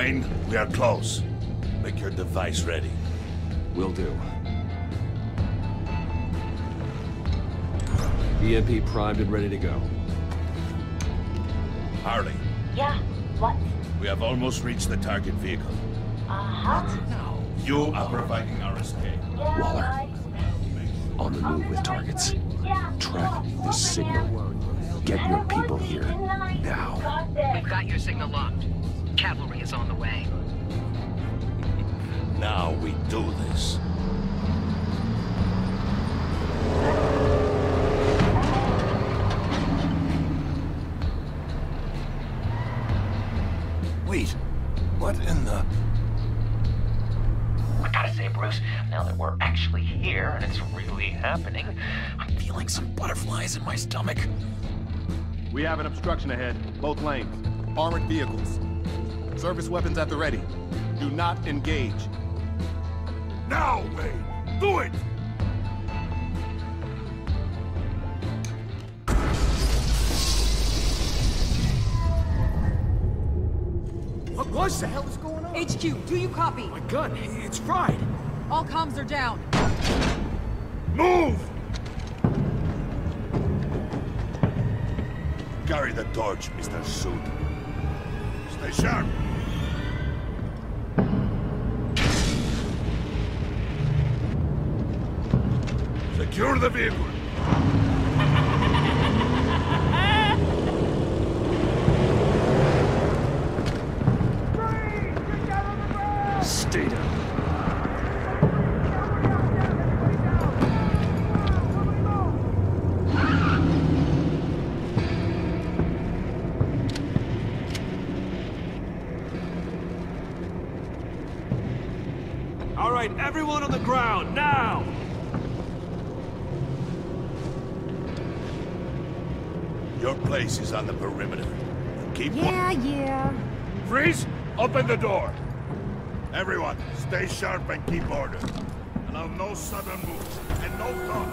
Wayne, we are close. Make your device ready. Will do. EMP primed and ready to go. Harley, Yeah, what? we have almost reached the target vehicle. Uh-huh. You are providing our escape. Yeah, Waller. right. On the move with targets. Yeah. Track this signal. Get your people here. Now. We've got your signal locked. Cavalry is on the way. Now we do this. Wait, what in the... I gotta say, Bruce, now that we're actually here and it's really happening, I'm feeling some butterflies in my stomach. We have an obstruction ahead, both lanes. Armored vehicles. Service weapons at the ready. Do not engage. Now, Wayne! Do it! What was the hell is going on? HQ, do you copy? My gun, it's fried. All comms are down. Move! Carry the torch, Mr. Suit. Stay sharp. Secure the vehicle. Stay down. All right, everyone on the ground, now! Your place is on the perimeter. Keep Yeah, yeah. Freeze! Open the door! Everyone, stay sharp and keep order. Allow no sudden moves and no talk.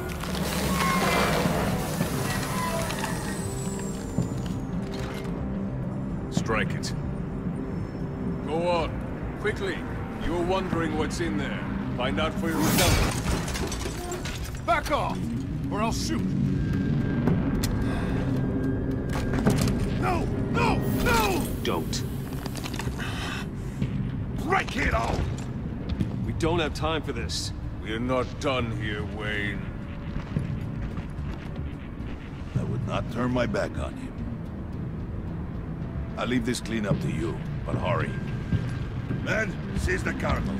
Strike it. Go on. Quickly. You were wondering what's in there. Find out for yourself. Back off, or I'll shoot. Don't. Break it all! We don't have time for this. We're not done here, Wayne. I would not turn my back on him. I'll leave this cleanup to you, but hurry. Men, seize the cargo.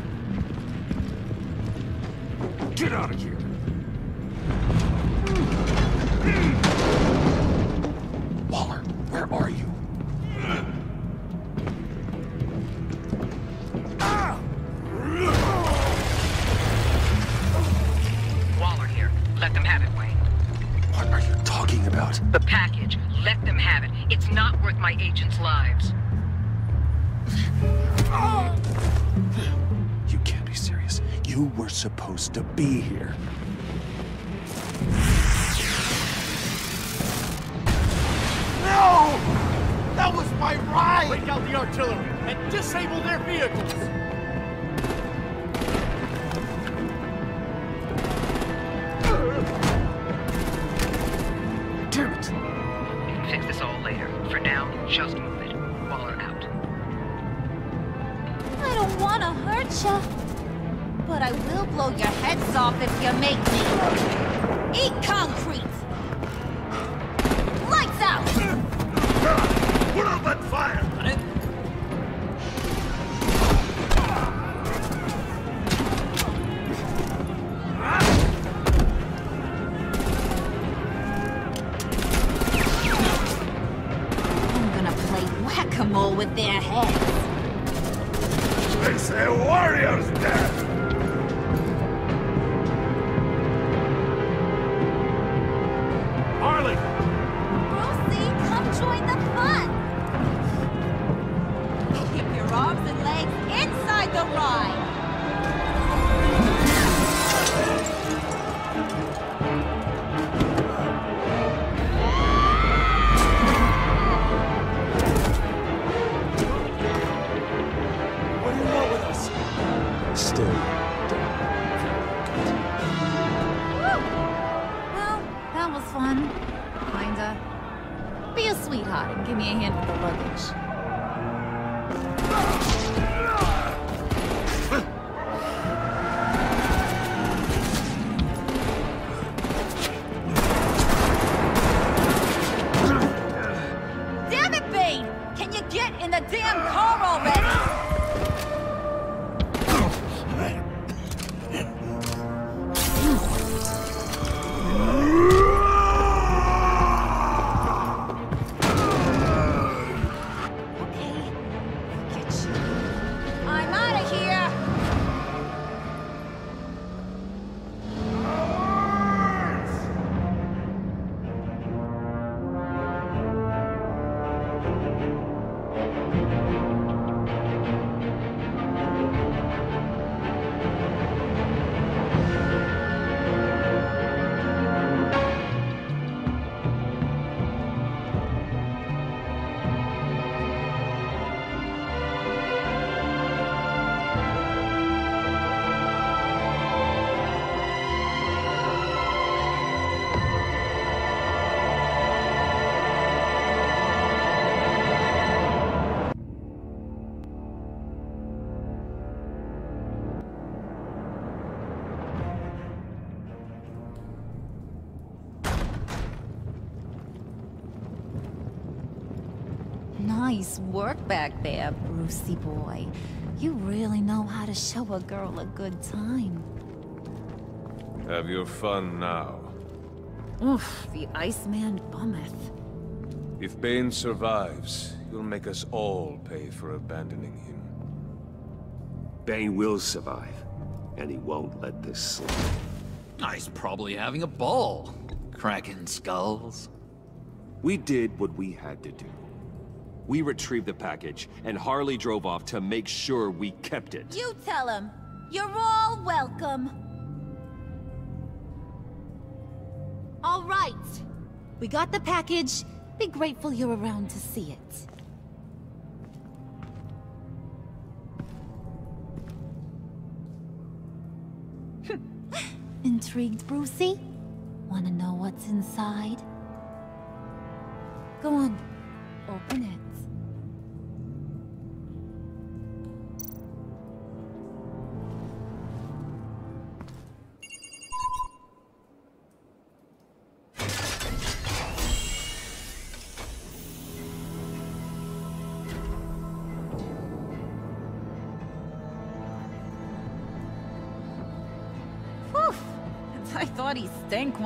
Get out of here! Supposed to be here. Get work back there, Brucey boy. You really know how to show a girl a good time. Have your fun now. Oof, the Iceman bummeth. If Bane survives, you'll make us all pay for abandoning him. Bane will survive, and he won't let this slip. He's probably having a ball. Cracking skulls. We did what we had to do. We retrieved the package, and Harley drove off to make sure we kept it. You tell him. You're all welcome. All right. We got the package. Be grateful you're around to see it. Hmm. Intrigued, Brucey? Wanna know what's inside? Go on. Open it.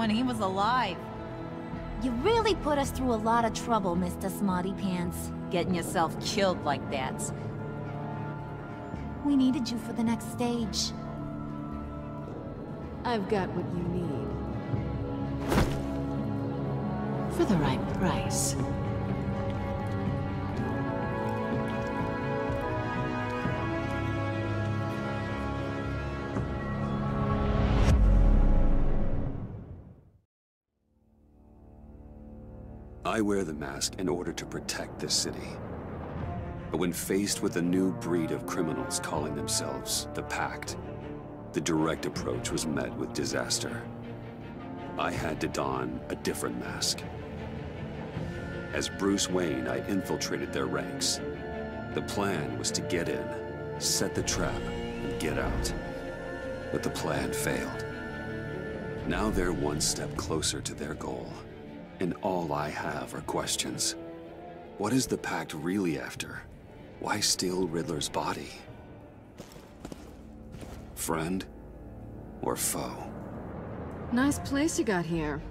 When he was alive. You really put us through a lot of trouble, Mr. Smarty Pants. Getting yourself killed like that. We needed you for the next stage. I've got what you need. For the right price. I wear the mask in order to protect this city. But when faced with a new breed of criminals calling themselves the Pact, the direct approach was met with disaster. I had to don a different mask. As Bruce Wayne, I infiltrated their ranks. The plan was to get in, set the trap, and get out. But the plan failed. Now they're one step closer to their goal. And all I have are questions. What is the Pact really after? Why steal Riddler's body? Friend? Or foe? Nice place you got here.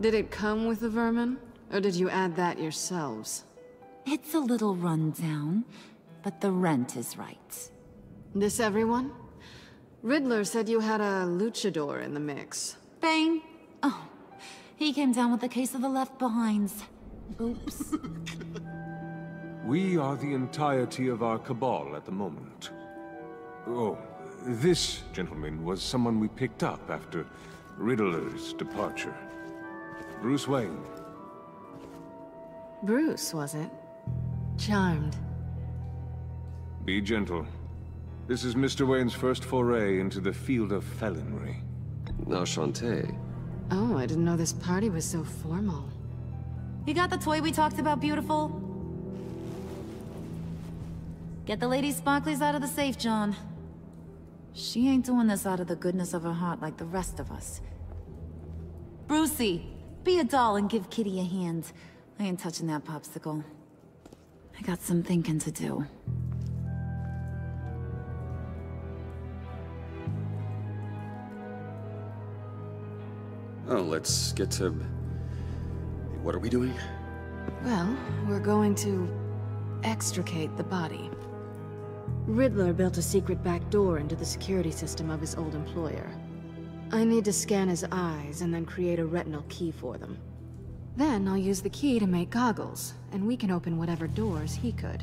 Did it come with the vermin? Or did you add that yourselves? It's a little rundown, but the rent is right. This everyone? Riddler said you had a luchador in the mix. Bang! Oh, he came down with a case of the left behinds. Oops. We are the entirety of our cabal at the moment. Oh, this gentleman was someone we picked up after Riddler's departure. Bruce Wayne. Bruce, was it? Charmed. Be gentle. This is Mr. Wayne's first foray into the field of felonry. Enchanté. Oh, I didn't know this party was so formal. You got the toy we talked about, beautiful? Get the lady sparklies out of the safe, John. She ain't doing this out of the goodness of her heart like the rest of us. Brucey, be a doll and give Kitty a hand. I ain't touching that popsicle. I got some thinking to do. Oh, let's get to... What are we doing? Well, we're going to extricate the body. Riddler built a secret back door into the security system of his old employer. I need to scan his eyes and then create a retinal key for them. Then I'll use the key to make goggles, and we can open whatever doors he could.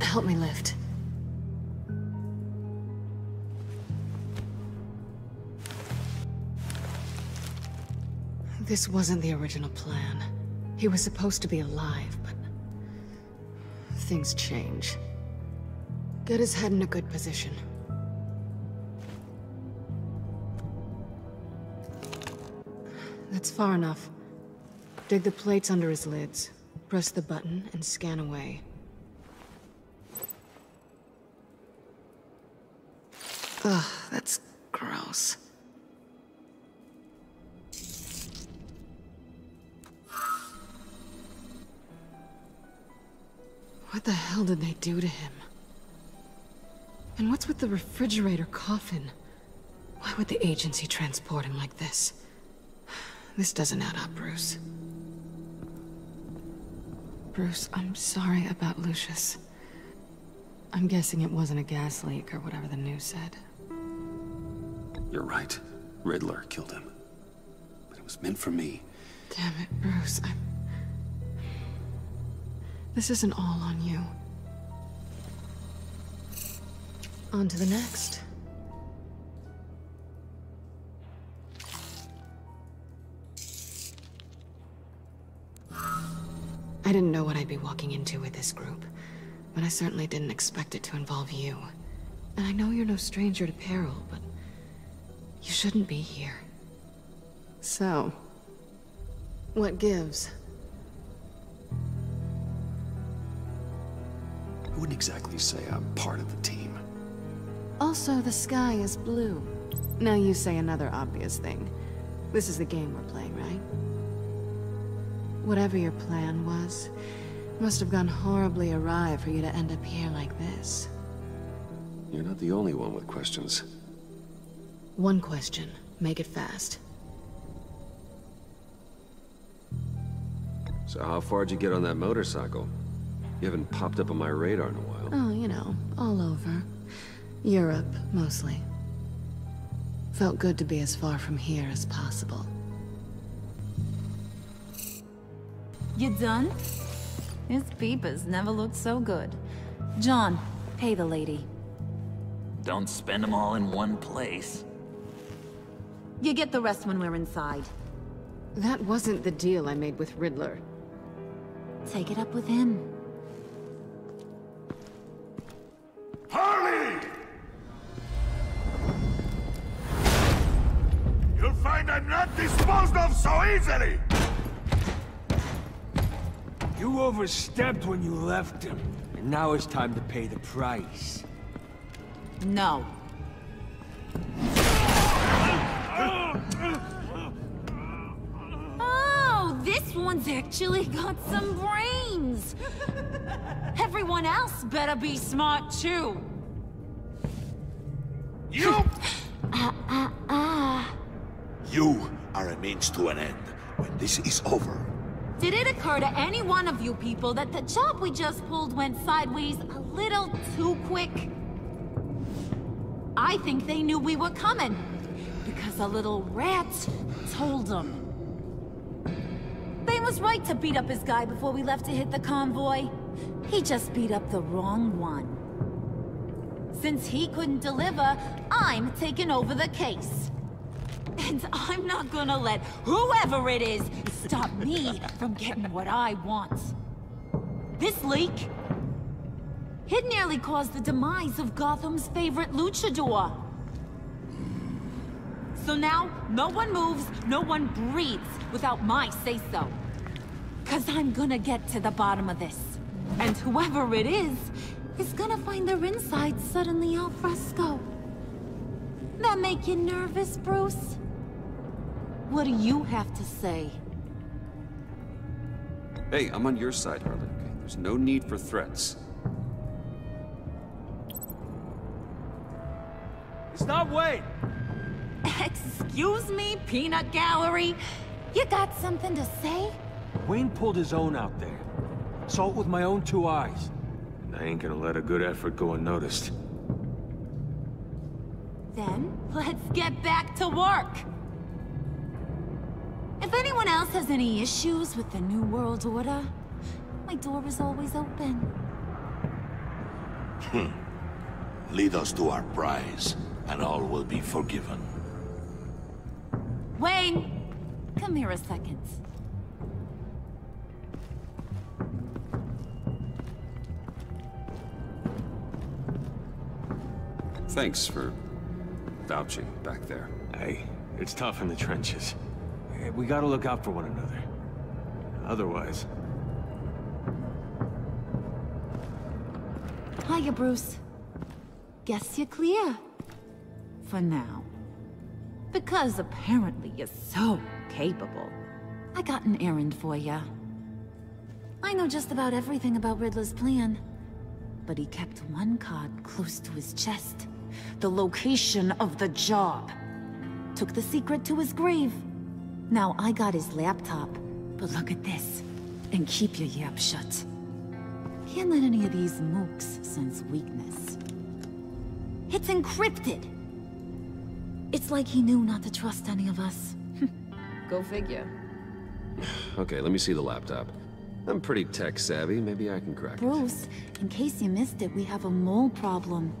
Help me lift. This wasn't the original plan. He was supposed to be alive, but... Things change. Get his head in a good position. That's far enough. Dig the plates under his lids. Press the button and scan away. Ugh, that's gross. What the hell did they do to him? And what's with the refrigerator coffin? Why would the agency transport him like this? This doesn't add up, Bruce. Bruce, I'm sorry about Lucius. I'm guessing it wasn't a gas leak or whatever the news said. You're right. Riddler killed him. But it was meant for me. Damn it, Bruce. I'm... This isn't all on you. On to the next. I didn't know what I'd be walking into with this group, but I certainly didn't expect it to involve you. And I know you're no stranger to peril, but you shouldn't be here. So, what gives? I wouldn't exactly say I'm part of the team. Also, the sky is blue. Now you say another obvious thing. This is the game we're playing, right? Whatever your plan was, must have gone horribly awry for you to end up here like this. You're not the only one with questions. One question. Make it fast. So how far'd you get on that motorcycle? You haven't popped up on my radar in a while. Oh, you know, all over. Europe, mostly. Felt good to be as far from here as possible. You done? His peepers never looked so good. John, pay the lady. Don't spend them all in one place. You get the rest when we're inside. That wasn't the deal I made with Riddler. Take it up with him. Disposed of so easily! You overstepped when you left him. And now it's time to pay the price. No. Oh, this one's actually got some brains. Everyone else better be smart too. You! Ah, ah, ah. You are a means to an end. When this is over, Did it occur to any one of you people that the job we just pulled went sideways a little too quick? I think they knew we were coming. Because a little rat told them. They was right to beat up his guy before we left to hit the convoy. He just beat up the wrong one. Since he couldn't deliver, I'm taking over the case. And I'm not gonna let whoever it is stop me from getting what I want. This leak, It nearly caused the demise of Gotham's favorite luchador. So now, no one moves, no one breathes without my say-so. Cause I'm gonna get to the bottom of this. And whoever it is, is gonna find their insides suddenly al fresco. That make you nervous, Bruce? What do you have to say? Hey, I'm on your side, Harley. Okay? There's no need for threats. It's not Wayne! Excuse me, Peanut Gallery? You got something to say? Wayne pulled his own out there. Saw it with my own two eyes. And I ain't gonna let a good effort go unnoticed. Then, let's get back to work! If anyone else has any issues with the New World Order, my door is always open. Hmm. Lead us to our prize, and all will be forgiven. Wayne! Come here a second. Thanks for vouching back there. Hey, it's tough in the trenches. We gotta look out for one another. Otherwise... Hiya, Bruce. Guess you're clear. For now. Because apparently you're so capable. I got an errand for ya. I know just about everything about Riddler's plan. But he kept one card close to his chest. The location of the job. Took the secret to his grave. Now I got his laptop. But look at this. And keep your yap shut. Can't let any of these mooks sense weakness. It's encrypted! It's like he knew not to trust any of us. Go figure. Okay, let me see the laptop. I'm pretty tech savvy. Maybe I can crack it. Bruce, in case you missed it, we have a mole problem.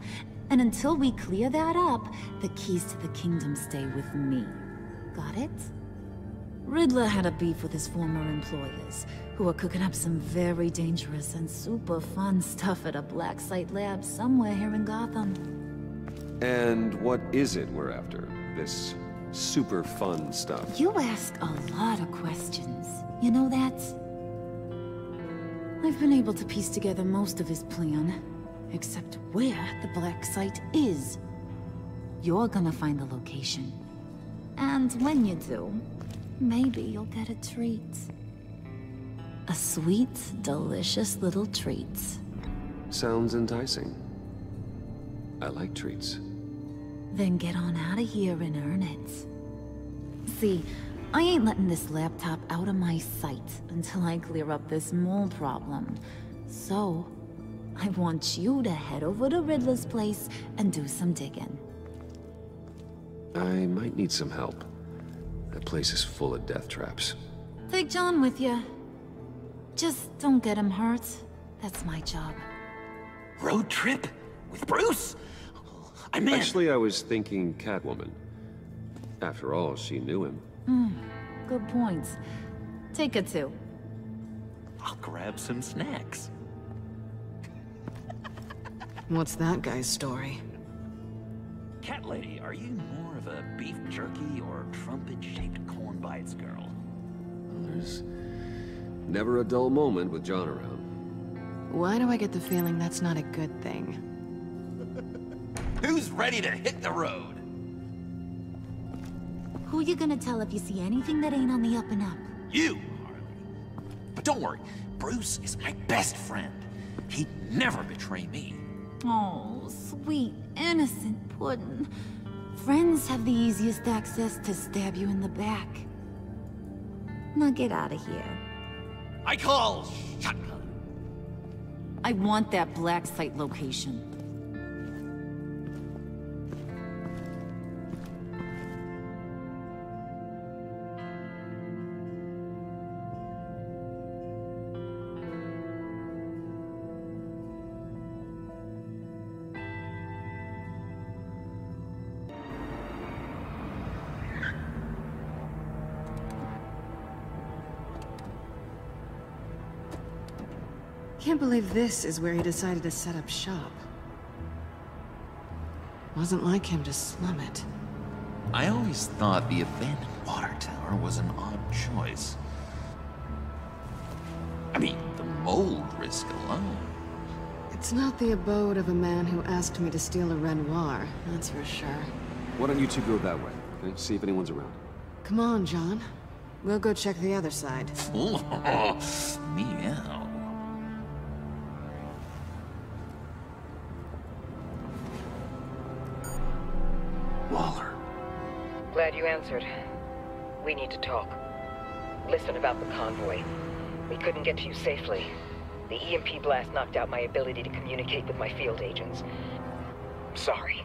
And until we clear that up, the keys to the kingdom stay with me. Got it? Riddler had a beef with his former employers, who are cooking up some very dangerous and super fun stuff at a black site lab somewhere here in Gotham. And what is it we're after? This super fun stuff? You ask a lot of questions. You know that? I've been able to piece together most of his plan, except where the black site is. You're gonna find the location. And when you do, maybe you'll get a treat. A sweet, delicious little treat. Sounds enticing. I like treats. Then get on out of here and earn it. See, I ain't letting this laptop out of my sight until I clear up this mole problem. So, I want you to head over to Riddler's place and do some digging. I might need some help. That place is full of death traps. Take John with you. Just don't get him hurt. That's my job. Road trip? With Bruce? I'm in. Actually, I was thinking Catwoman. After all, she knew him. Hmm, good points. Take it too. I'll grab some snacks. What's that guy's story? Cat lady, are you more of a beef jerky or trumpet-shaped corn bites girl? There's never a dull moment with John around. Why do I get the feeling that's not a good thing? Who's ready to hit the road? Who you gonna tell if you see anything that ain't on the up and up? You, Harley. But don't worry, Bruce is my best friend. He'd never betray me. Oh, sweet, innocent Puddin'. Friends have the easiest access to stab you in the back. Now get out of here. I call shotgun. I want that black site location. Can't believe this is where he decided to set up shop. Wasn't like him to slum it. I always thought the abandoned water tower was an odd choice. I mean, the mold risk alone. It's not the abode of a man who asked me to steal a Renoir, that's for sure. Why don't you two go that way, okay? See if anyone's around. Come on, John. We'll go check the other side. Meow. About the convoy. We couldn't get to you safely. The EMP blast knocked out my ability to communicate with my field agents. I'm Sorry.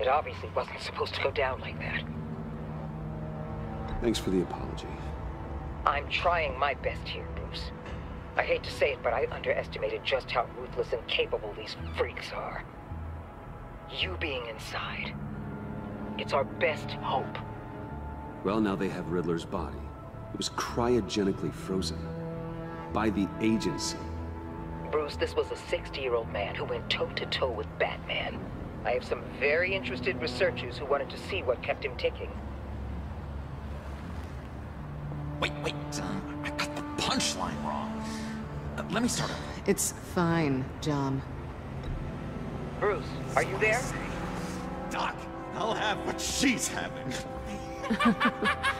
It obviously wasn't supposed to go down like that. Thanks for the apology. I'm trying my best here, Bruce. I hate to say it, but I underestimated just how ruthless and capable these freaks are. You being inside. It's our best hope. Well, now they have Riddler's body. It was cryogenically frozen. By the agency. Bruce, this was a 60-year-old man who went toe-to-toe with Batman. I have some very interested researchers who wanted to see what kept him ticking. Wait, wait, uh, I got the punchline wrong. Uh, let me start over. It's fine, John. Bruce, are you there? Doc, I'll have what she's having.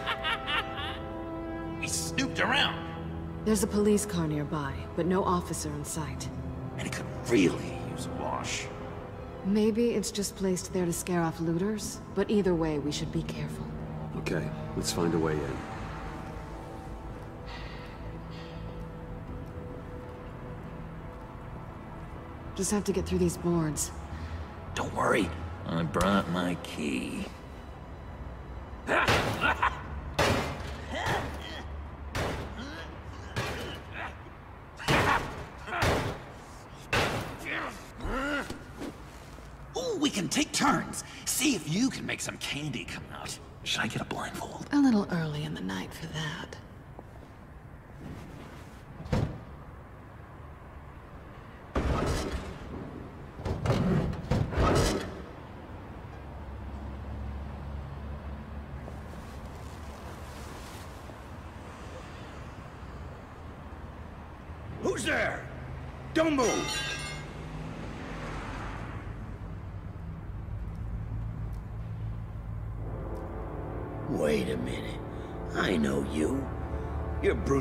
We snooped around, There's a police car nearby, but no officer in sight. and it could really use a wash. Maybe it's just placed there to scare off looters, but either way, we should be careful. Okay, let's find a way in. Just have to get through these boards. Don't worry, I brought my key. Ooh, we can take turns. See if you can make some candy come out. Should I get a blindfold? A little early in the night for that.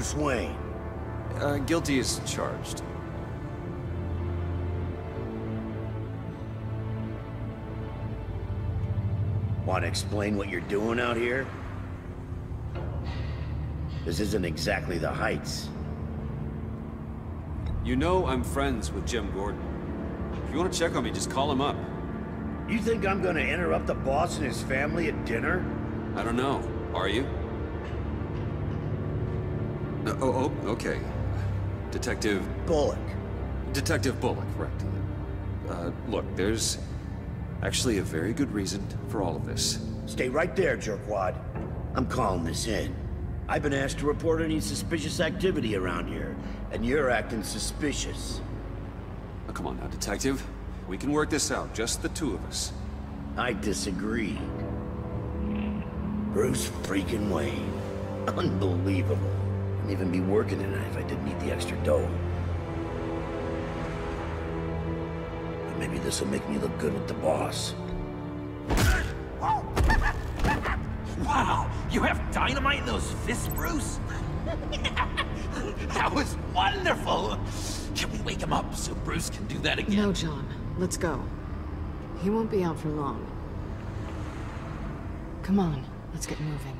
Bruce Wayne. Uh, guilty as charged. Want to explain what you're doing out here? This isn't exactly the Heights. You know I'm friends with Jim Gordon. If you want to check on me, just call him up. You think I'm gonna interrupt the boss and his family at dinner? I don't know. Are you? No, oh, oh, okay. Detective... Bullock. Detective Bullock, right. Uh, look, there's actually a very good reason for all of this. Stay right there, jerkwad. I'm calling this in. I've been asked to report any suspicious activity around here, and you're acting suspicious. Oh, come on now, Detective. We can work this out, just the two of us. I disagree. Bruce freaking Wayne. Unbelievable. Wouldn't even be working tonight if I didn't need the extra dough. But maybe this will make me look good with the boss. Wow, you have dynamite in those fists, Bruce? that was wonderful! Can we wake him up so Bruce can do that again? No, John. Let's go. He won't be out for long. Come on, let's get moving.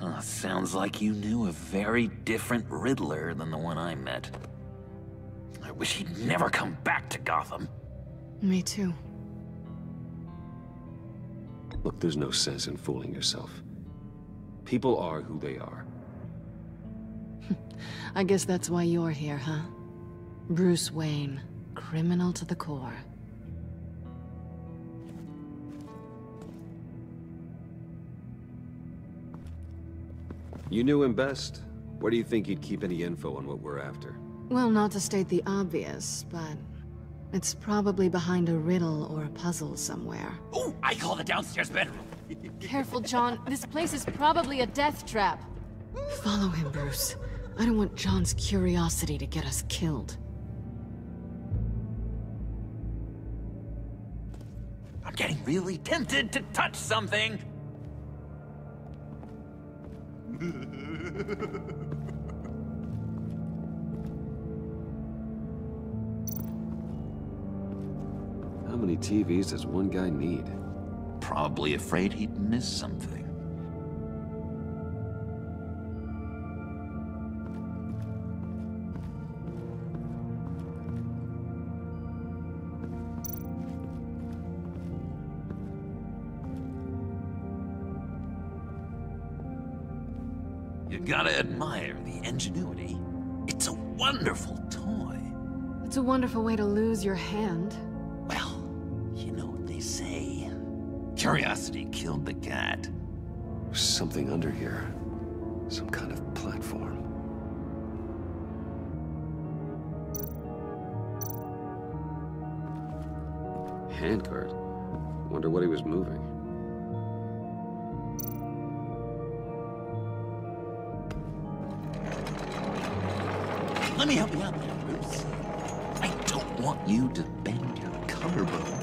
Huh, sounds like you knew a very different Riddler than the one I met. I wish he'd never come back to Gotham. Me too. Look, there's no sense in fooling yourself. People are who they are. I guess that's why you're here, huh? Bruce Wayne, criminal to the core. You knew him best. Where do you think he'd keep any info on what we're after? Well, not to state the obvious, but it's probably behind a riddle or a puzzle somewhere. Ooh, I call the downstairs bedroom. Careful, John. This place is probably a death trap. Follow him, Bruce. I don't want John's curiosity to get us killed. I'm getting really tempted to touch something. How many TVs does one guy need? Probably afraid he'd miss something. Gotta admire the ingenuity. It's a wonderful toy. It's a wonderful way to lose your hand. Well, you know what they say. Curiosity killed the cat. There's something under here. Some kind of platform. Handcart. Wonder what he was moving. Let me help you out there, Bruce. I don't want you to bend your collarbone.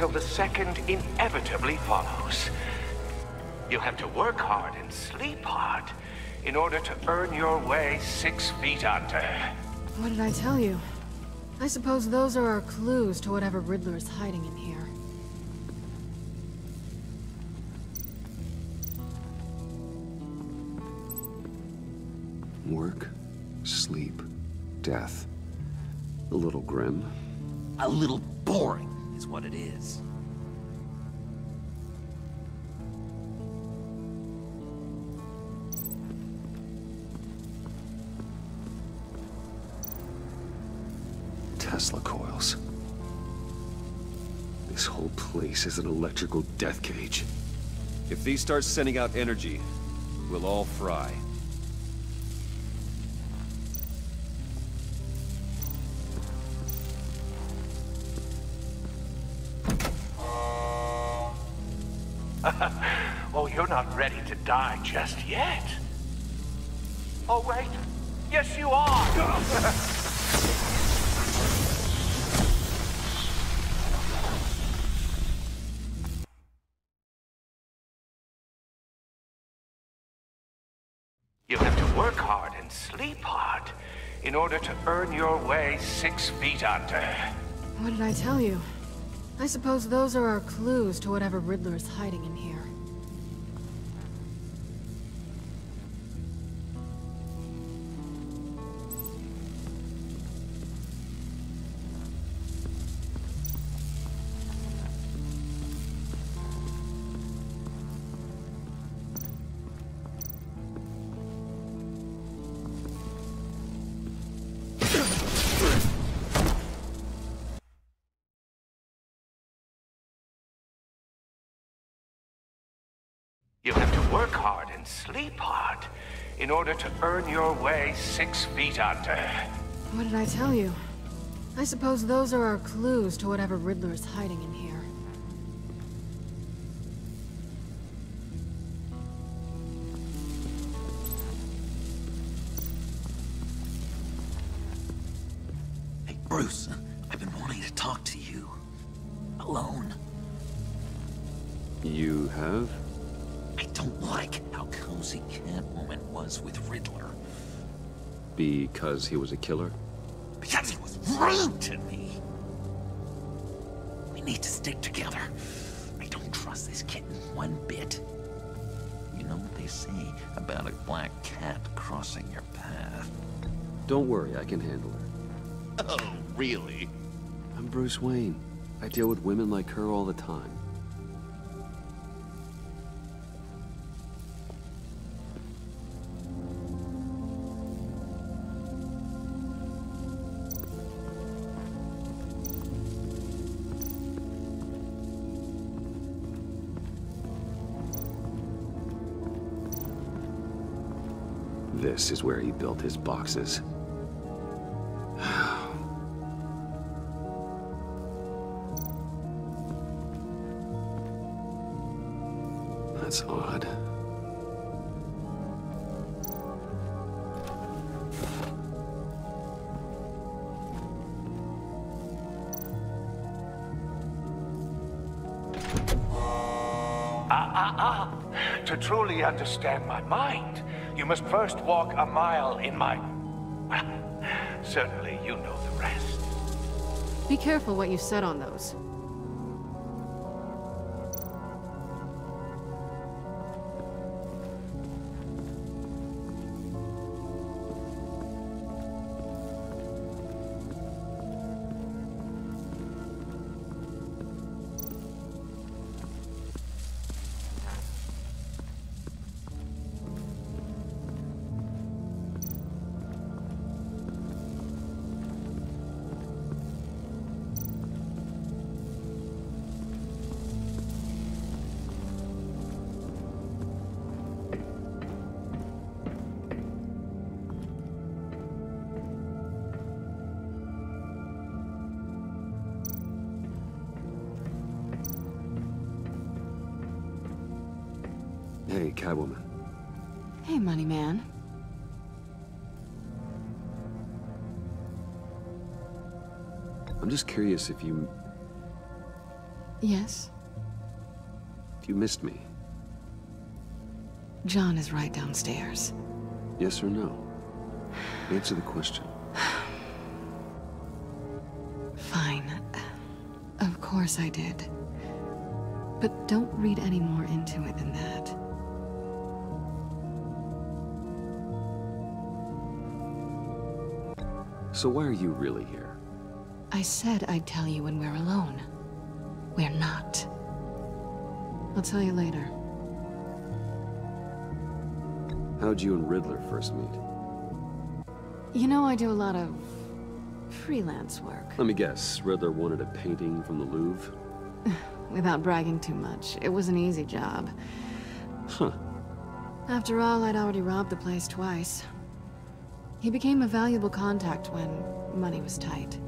Until the second inevitably follows. You have to work hard and sleep hard in order to earn your way six feet under. What did I tell you? I suppose those are our clues to whatever Riddler is hiding in here. Work, sleep, death. A little grim. A little boring is what it is. Tesla coils. This whole place is an electrical death cage. If these start sending out energy, we'll all fry. Die just yet. Oh, wait. Yes, you are. You have to work hard and sleep hard in order to earn your way six feet under. What did I tell you? I suppose those are our clues to whatever Riddler is hiding in here. Work hard and sleep hard in order to earn your way six feet under. What did I tell you? I suppose those are our clues to whatever Riddler is hiding in here. Hey, Bruce, Because he was a killer? Because he was rude to me. We need to stick together. I don't trust this kitten one bit. You know what they say about a black cat crossing your path? Don't worry, I can handle her. Oh, really? I'm Bruce Wayne. I deal with women like her all the time. This is where he built his boxes. That's odd. Ah, ah, ah. To truly understand my mind, must first walk a mile in my... Well, certainly you know the rest. Be careful what you said on those. Hey, Catwoman. Hey, Money Man. I'm just curious if you... Yes? if you missed me. John is right downstairs. Yes or no? Answer the question. Fine. Of course I did. But don't read any more into it than that. So why are you really here? I said I'd tell you when we're alone. We're not. I'll tell you later. How'd you and Riddler first meet? You know I do a lot of... freelance work. Let me guess, Riddler wanted a painting from the Louvre? Without bragging too much, it was an easy job. Huh. After all, I'd already robbed the place twice. He became a valuable contact when money was tight.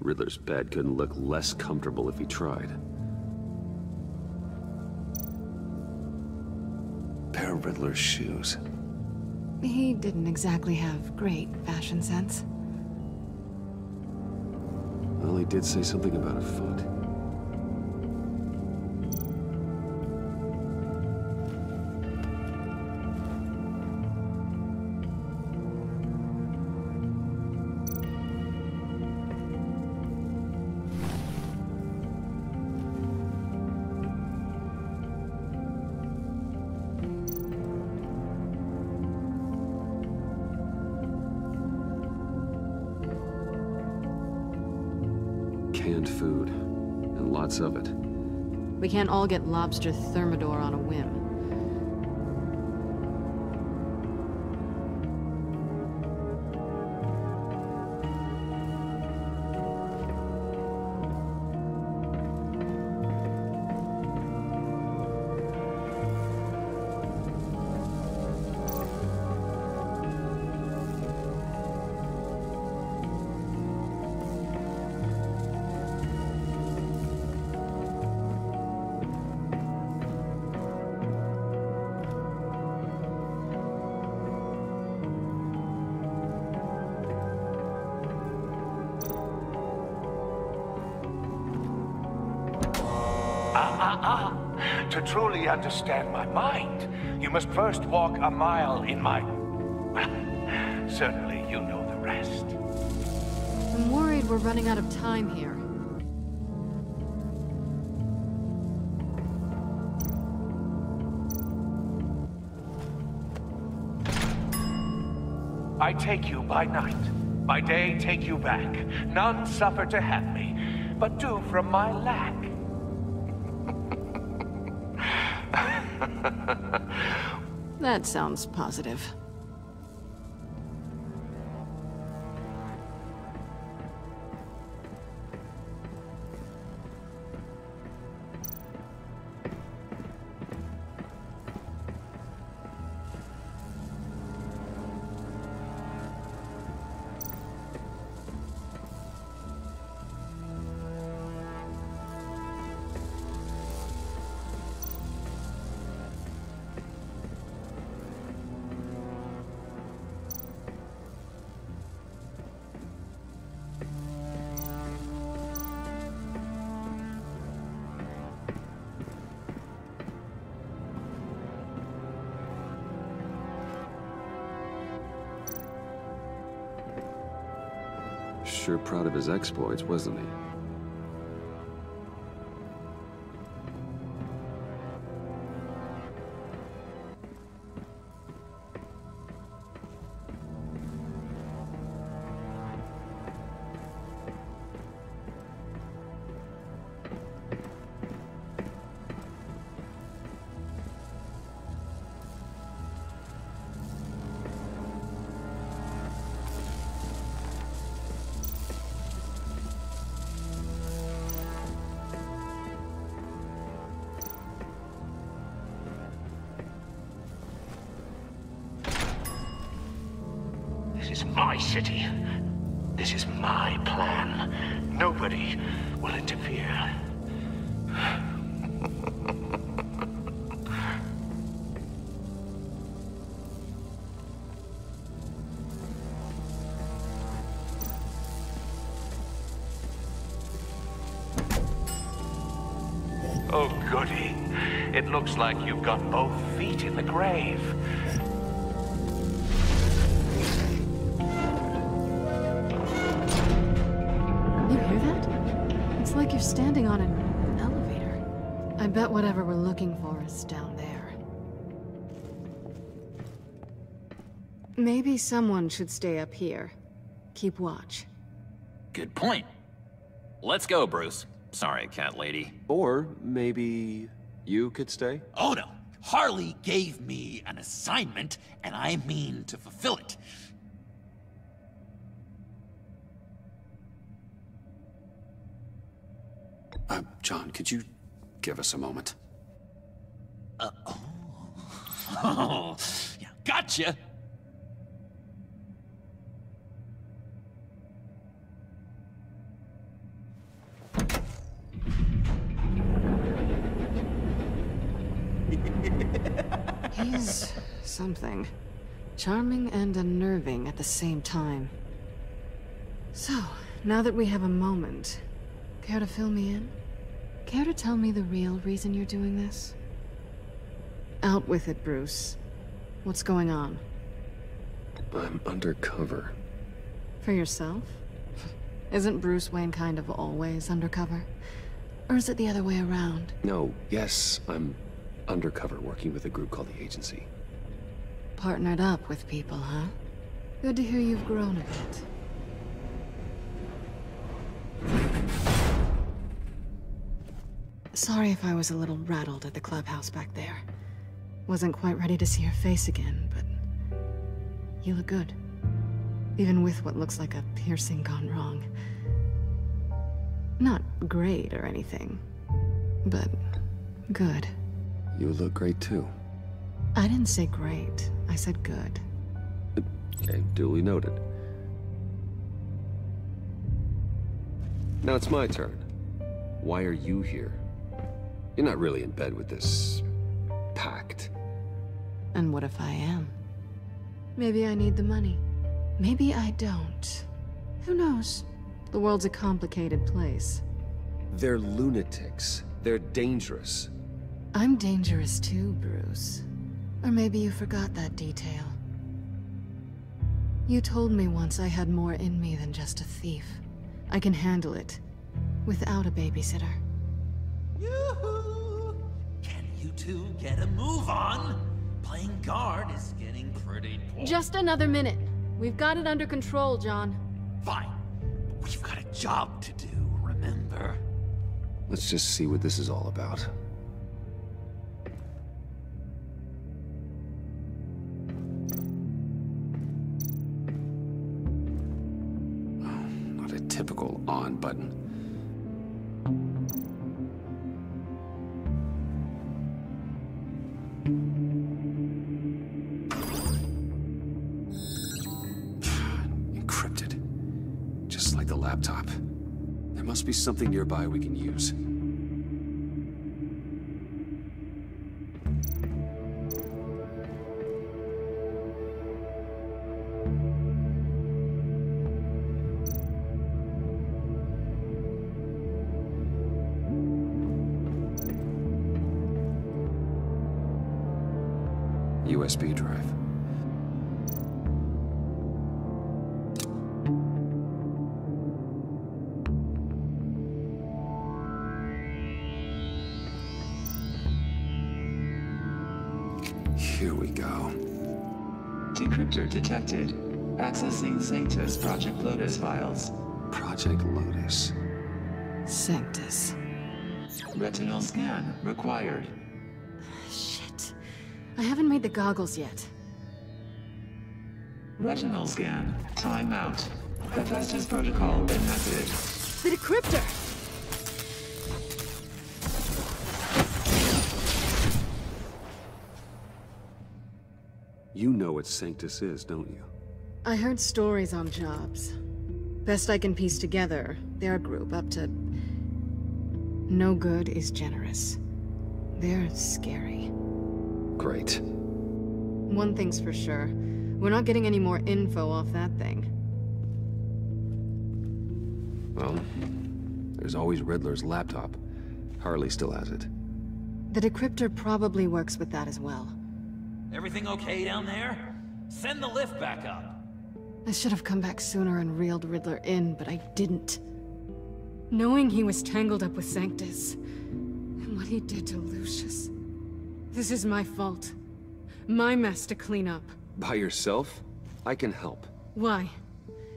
Riddler's bed couldn't look less comfortable if he tried. Pair of Riddler's shoes. He didn't exactly have great fashion sense. Did say something about a foot. Lobster thermidor Ah, ah, ah. To truly understand my mind, you must first walk a mile in my... Certainly you know the rest. I'm worried we're running out of time here. I take you by night. By day, take you back. None suffer to have me, but do from my lack. That sounds positive. His exploits, wasn't he? Like you've got both feet in the grave. You hear that? It's like you're standing on an elevator. I bet whatever we're looking for is down there. Maybe someone should stay up here. Keep watch. Good point. Let's go, Bruce. Sorry, cat lady. Or maybe you could stay? Oh no. Harley gave me an assignment, and I mean to fulfill it. Uh, John, could you give us a moment? Uh, oh. oh. Yeah, gotcha. Something. Charming and unnerving at the same time. So, now that we have a moment, care to fill me in? Care to tell me the real reason you're doing this? Out with it, Bruce. What's going on? I'm undercover. For yourself? Isn't Bruce Wayne kind of always undercover? Or is it the other way around? No, yes, I'm undercover working with a group called the Agency. Partnered up with people, huh? Good to hear you've grown a bit. Sorry if I was a little rattled at the clubhouse back there. Wasn't quite ready to see your face again, but... You look good. Even with what looks like a piercing gone wrong. Not great or anything, but good. You look great too. I didn't say great. I said good. Okay, duly noted. Now it's my turn. Why are you here? You're not really in bed with this... pact. And what if I am? Maybe I need the money. Maybe I don't. Who knows? The world's a complicated place. They're lunatics. They're dangerous. I'm dangerous too, Bruce. Or maybe you forgot that detail. You told me once I had more in me than just a thief. I can handle it. Without a babysitter. Yoo-hoo! Can you two get a move on? Playing guard is getting pretty boring. Just another minute. We've got it under control, John. Fine. We've got a job to do, remember? Let's just see what this is all about. Typical on button. Encrypted. Just like the laptop. There must be something nearby we can use. Retinal scan required. Shit. I haven't made the goggles yet. Retinal scan. Timeout. Hephaestus protocol enacted. The decryptor! You know what Sanctus is, don't you? I heard stories on jobs. Best I can piece together, their group up to... No good is generous. They're scary. Great. One thing's for sure. We're not getting any more info off that thing. Well, there's always Riddler's laptop. Harley still has it. The decryptor probably works with that as well. Everything okay down there? Send the lift back up. I should have come back sooner and reeled Riddler in, but I didn't. Knowing he was tangled up with Sanctus, and what he did to Lucius. This is my fault. My mess to clean up. By yourself? I can help. Why?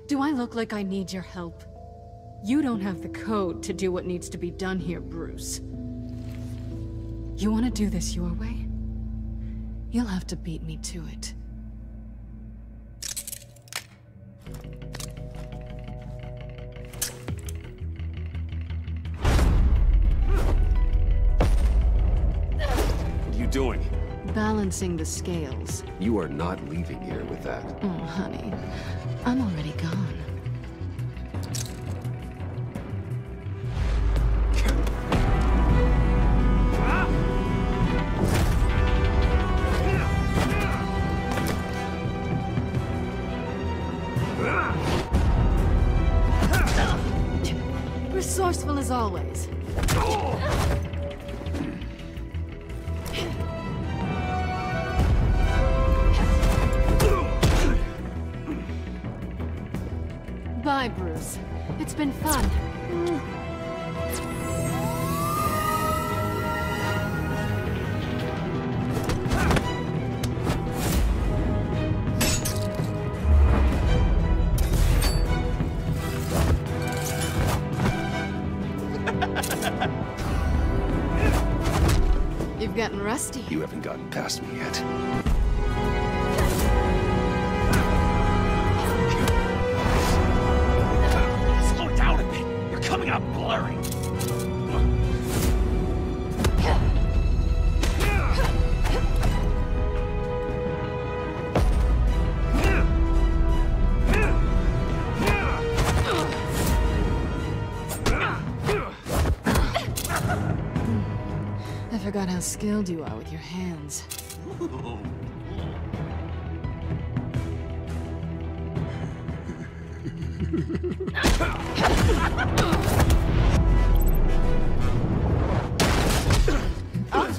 Do I look like I need your help? You don't have the code to do what needs to be done here, Bruce. You want to do this your way? You'll have to beat me to it. Doing? Balancing the scales. You are not leaving here with that. Oh, honey. I'm already gone. Resourceful as always. Bye, It's been fun. You've gotten rusty. You haven't gotten past me yet. Skilled you are with your hands.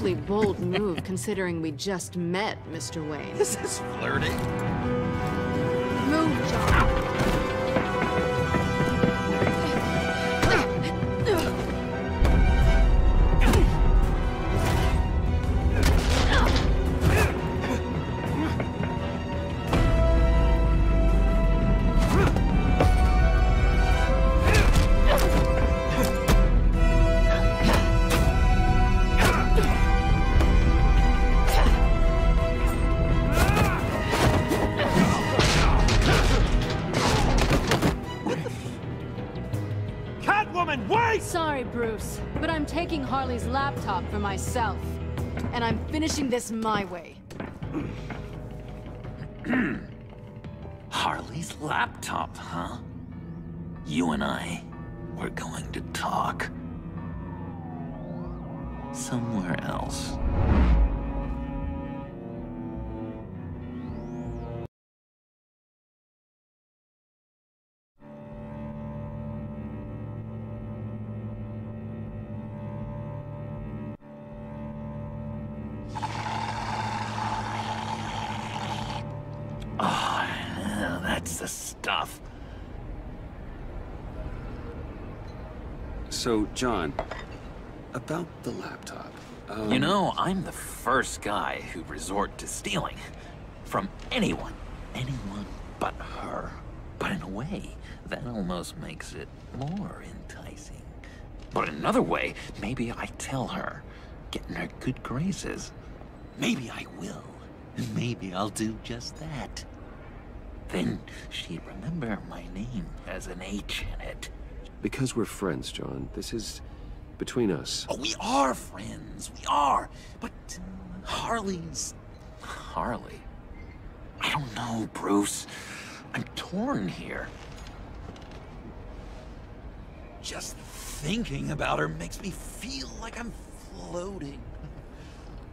awfully bold move considering we just met, Mr. Wayne. This is flirting. Move, John. Taking Harley's laptop for myself. And I'm finishing this my way. John, about the laptop. Um, You know, I'm the first guy who'd resort to stealing. From anyone. Anyone but her. But in a way, that almost makes it more enticing. But another way, maybe I tell her, get in her good graces. Maybe I will. And maybe I'll do just that. Then she'd remember my name has an H in it. Because we're friends, John. This is between us. Oh, we are friends. We are. But uh, Harley's. Harley. I don't know, Bruce. I'm torn here. Just thinking about her makes me feel like I'm floating.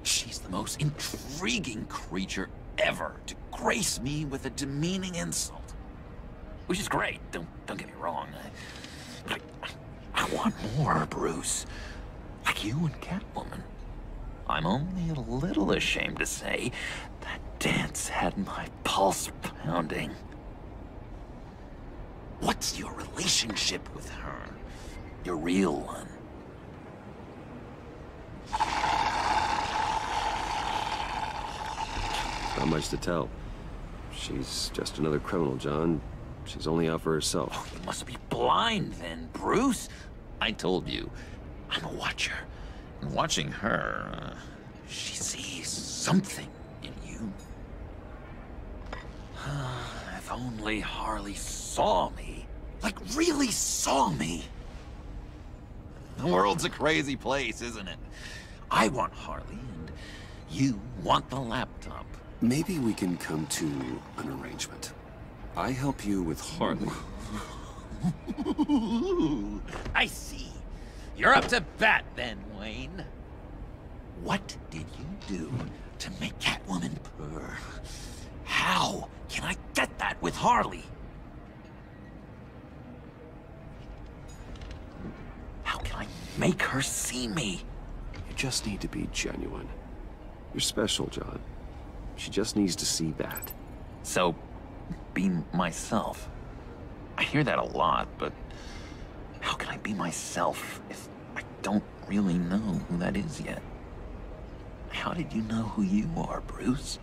She's the most intriguing creature ever to grace me with a demeaning insult. Which is great, don't, don't get me wrong. I want more, Bruce. Like you and Catwoman. I'm only a little ashamed to say that dance had my pulse pounding. What's your relationship with her? Your real one? Not much to tell. She's just another criminal, John. She's only out for herself. You must be blind then, Bruce. I told you, I'm a watcher. And watching her, uh, she sees something in you. if only Harley saw me. Like, really saw me. The world's a crazy place, isn't it? I want Harley, and you want the laptop. Maybe we can come to an arrangement. I help you with Harley. I see. You're up to bat then, Wayne. What did you do to make Catwoman purr? How can I get that with Harley? How can I make her see me? You just need to be genuine. You're special, John. She just needs to see that. So, be myself. I hear that a lot, but how can I be myself if I don't really know who that is yet? How did you know who you are, Bruce?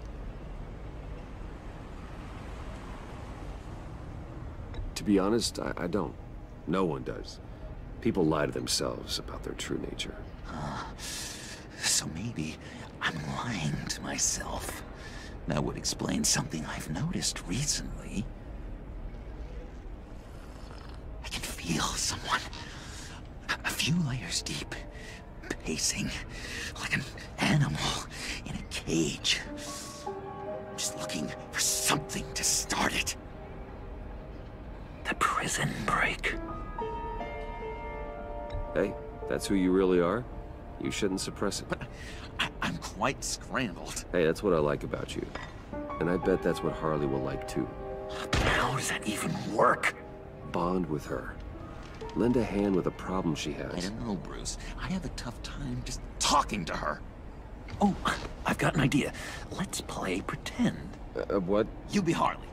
To be honest, I, I don't. No one does. People lie to themselves about their true nature. So maybe I'm lying to myself. That would explain something I've noticed recently. I can feel someone a few layers deep, pacing like an animal in a cage. Just looking for something to start it. The prison break. Hey, that's who you really are? You shouldn't suppress it. I'm quite scrambled. Hey, that's what I like about you. And I bet that's what Harley will like too. How does that even work? Bond with her. Lend a hand with a problem she has. I don't know, Bruce. I have a tough time just talking to her. Oh, I've got an idea. Let's play pretend. Uh, what? You be Harley.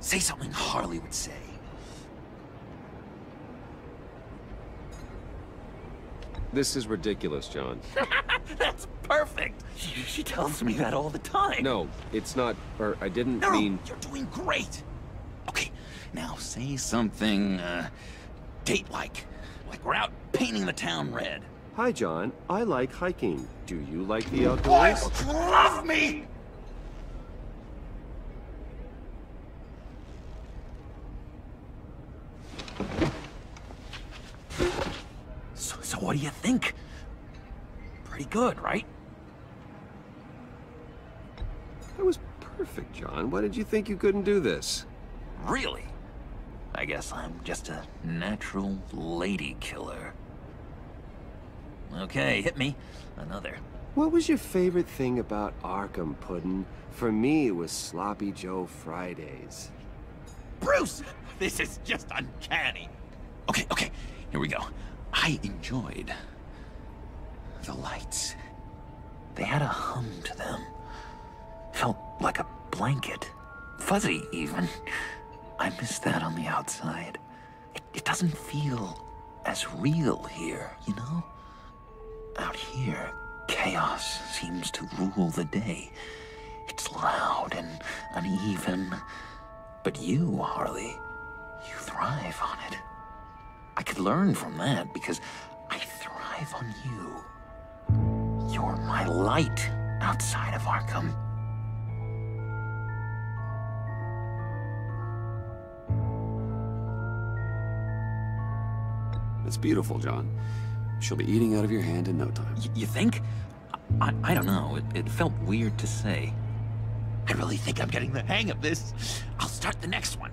Say something Harley would say. This is ridiculous, John. That's perfect. She, she, tells me that all the time. No, it's not. Or I didn't no, mean. You're doing great. Okay, now say something uh, date-like, like we're out painting the town red. Hi, John. I like hiking. Do you like the outdoors? Boys, love me. So, so what do you think? Pretty good, right? That was perfect, John. Why did you think you couldn't do this? Really? I guess I'm just a natural lady killer. Okay, hit me. Another. What was your favorite thing about Arkham, Puddin'? For me, it was Sloppy Joe Fridays. Bruce! This is just uncanny. Okay, okay, here we go. I enjoyed the lights. They had a hum to them. Felt like a blanket. Fuzzy, even. I miss that on the outside. It, it doesn't feel as real here, you know? Out here, chaos seems to rule the day. It's loud and uneven. But you, Harley, you thrive on it. I could learn from that because I thrive on you. You're my light outside of Arkham. It's beautiful, John. She'll be eating out of your hand in no time. Y you think? I, I don't know. It, it felt weird to say. I really think I'm getting the hang of this. I'll start the next one.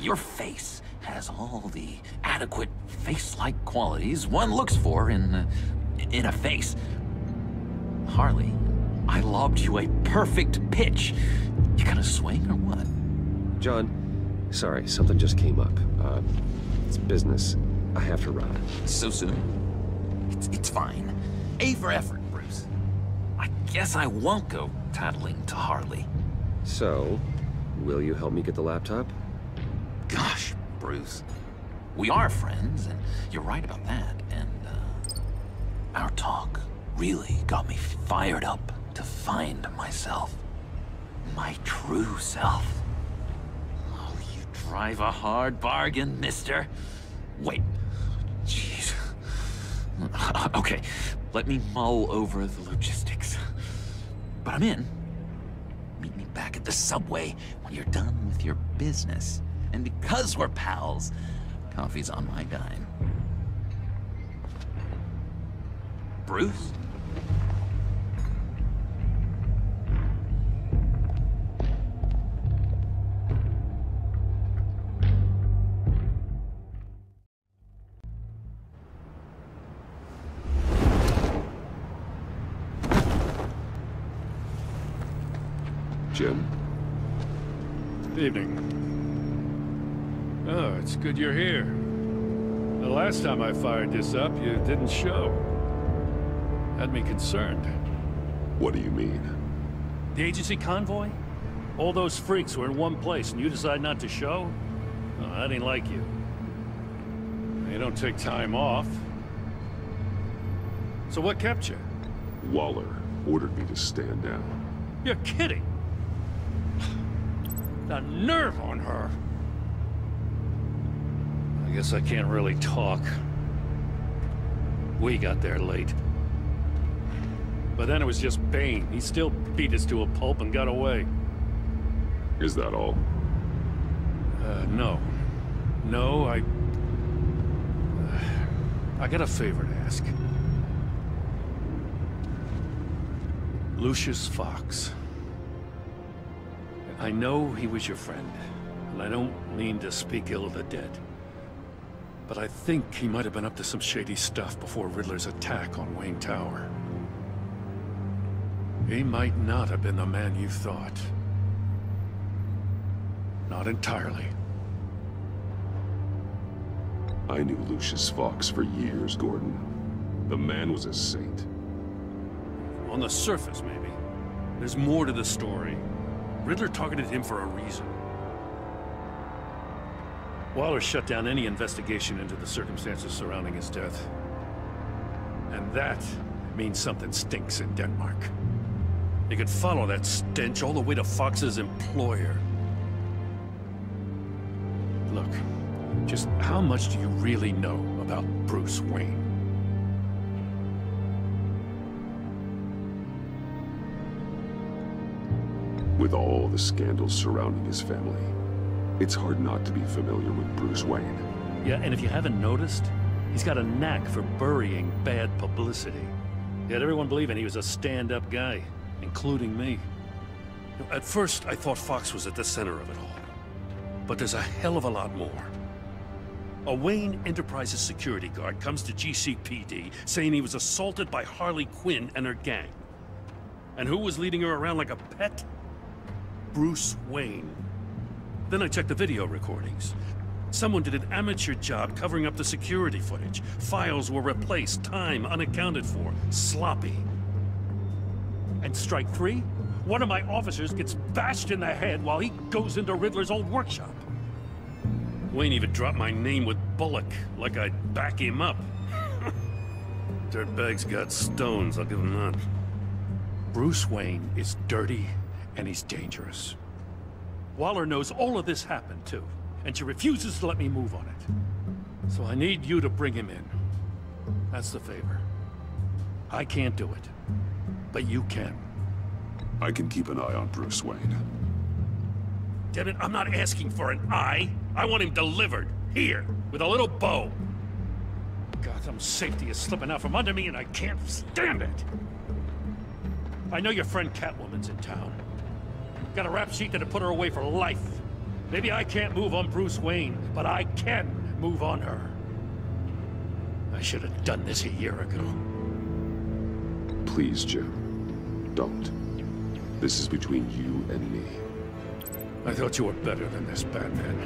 Your face has all the adequate face-like qualities one looks for in, uh, in a face. Harley, I lobbed you a perfect pitch. You gonna swing or what? John, sorry, something just came up. Uh, it's business. I have to run. So soon? It's, it's fine. A for effort, Bruce. I guess I won't go tattling to Harley. So, will you help me get the laptop? Gosh, Bruce. We are friends, and you're right about that. And, uh, our talk really got me fired up to find myself. My true self. Oh, you drive a hard bargain, mister. Wait. Jeez. Okay, let me mull over the logistics. But I'm in. Meet me back at the subway when you're done with your business. And because we're pals, coffee's on my dime. Bruce? You're here. The last time I fired this up, you didn't show. Had me concerned. What do you mean? The agency convoy? All those freaks were in one place and you decide not to show? Oh, that ain't like you. You don't take time off. So what kept you? Waller ordered me to stand down. You're kidding! The nerve on her! I guess I can't really talk. We got there late. But then it was just Bane. He still beat us to a pulp and got away. Is that all? Uh, no. No, I... Uh, I got a favor to ask. Lucius Fox. I know he was your friend, and I don't mean to speak ill of the dead. But I think he might have been up to some shady stuff before Riddler's attack on Wayne Tower. He might not have been the man you thought. Not entirely. I knew Lucius Fox for years, Gordon. The man was a saint. On the surface, maybe. There's more to the story. Riddler targeted him for a reason. Waller shut down any investigation into the circumstances surrounding his death. And that means something stinks in Denmark. You could follow that stench all the way to Fox's employer. Look, just how much do you really know about Bruce Wayne? With all the scandals surrounding his family, it's hard not to be familiar with Bruce Wayne. Yeah, and if you haven't noticed, he's got a knack for burying bad publicity. He had everyone believing he was a stand-up guy, including me. At first, I thought Fox was at the center of it all. But there's a hell of a lot more. A Wayne Enterprises security guard comes to GCPD saying he was assaulted by Harley Quinn and her gang. And who was leading her around like a pet? Bruce Wayne. Then I checked the video recordings. Someone did an amateur job covering up the security footage. Files were replaced, time unaccounted for, sloppy. And strike three? One of my officers gets bashed in the head while he goes into Riddler's old workshop. Wayne even dropped my name with Bullock, like I'd back him up. Dirtbag's got stones, I'll give him that. Bruce Wayne is dirty and he's dangerous. Waller knows all of this happened, too, and she refuses to let me move on it. So I need you to bring him in. That's the favor. I can't do it, but you can. I can keep an eye on Bruce Wayne. Damn it, I'm not asking for an eye. I want him delivered, here, with a little bow. Gotham safety is slipping out from under me and I can't stand it. I know your friend Catwoman's in town. Got a rap sheet that'd put her away for life. Maybe I can't move on Bruce Wayne, but I can move on her. I should have done this a year ago. Please, Jim. Don't. This is between you and me. I thought you were better than this, Batman.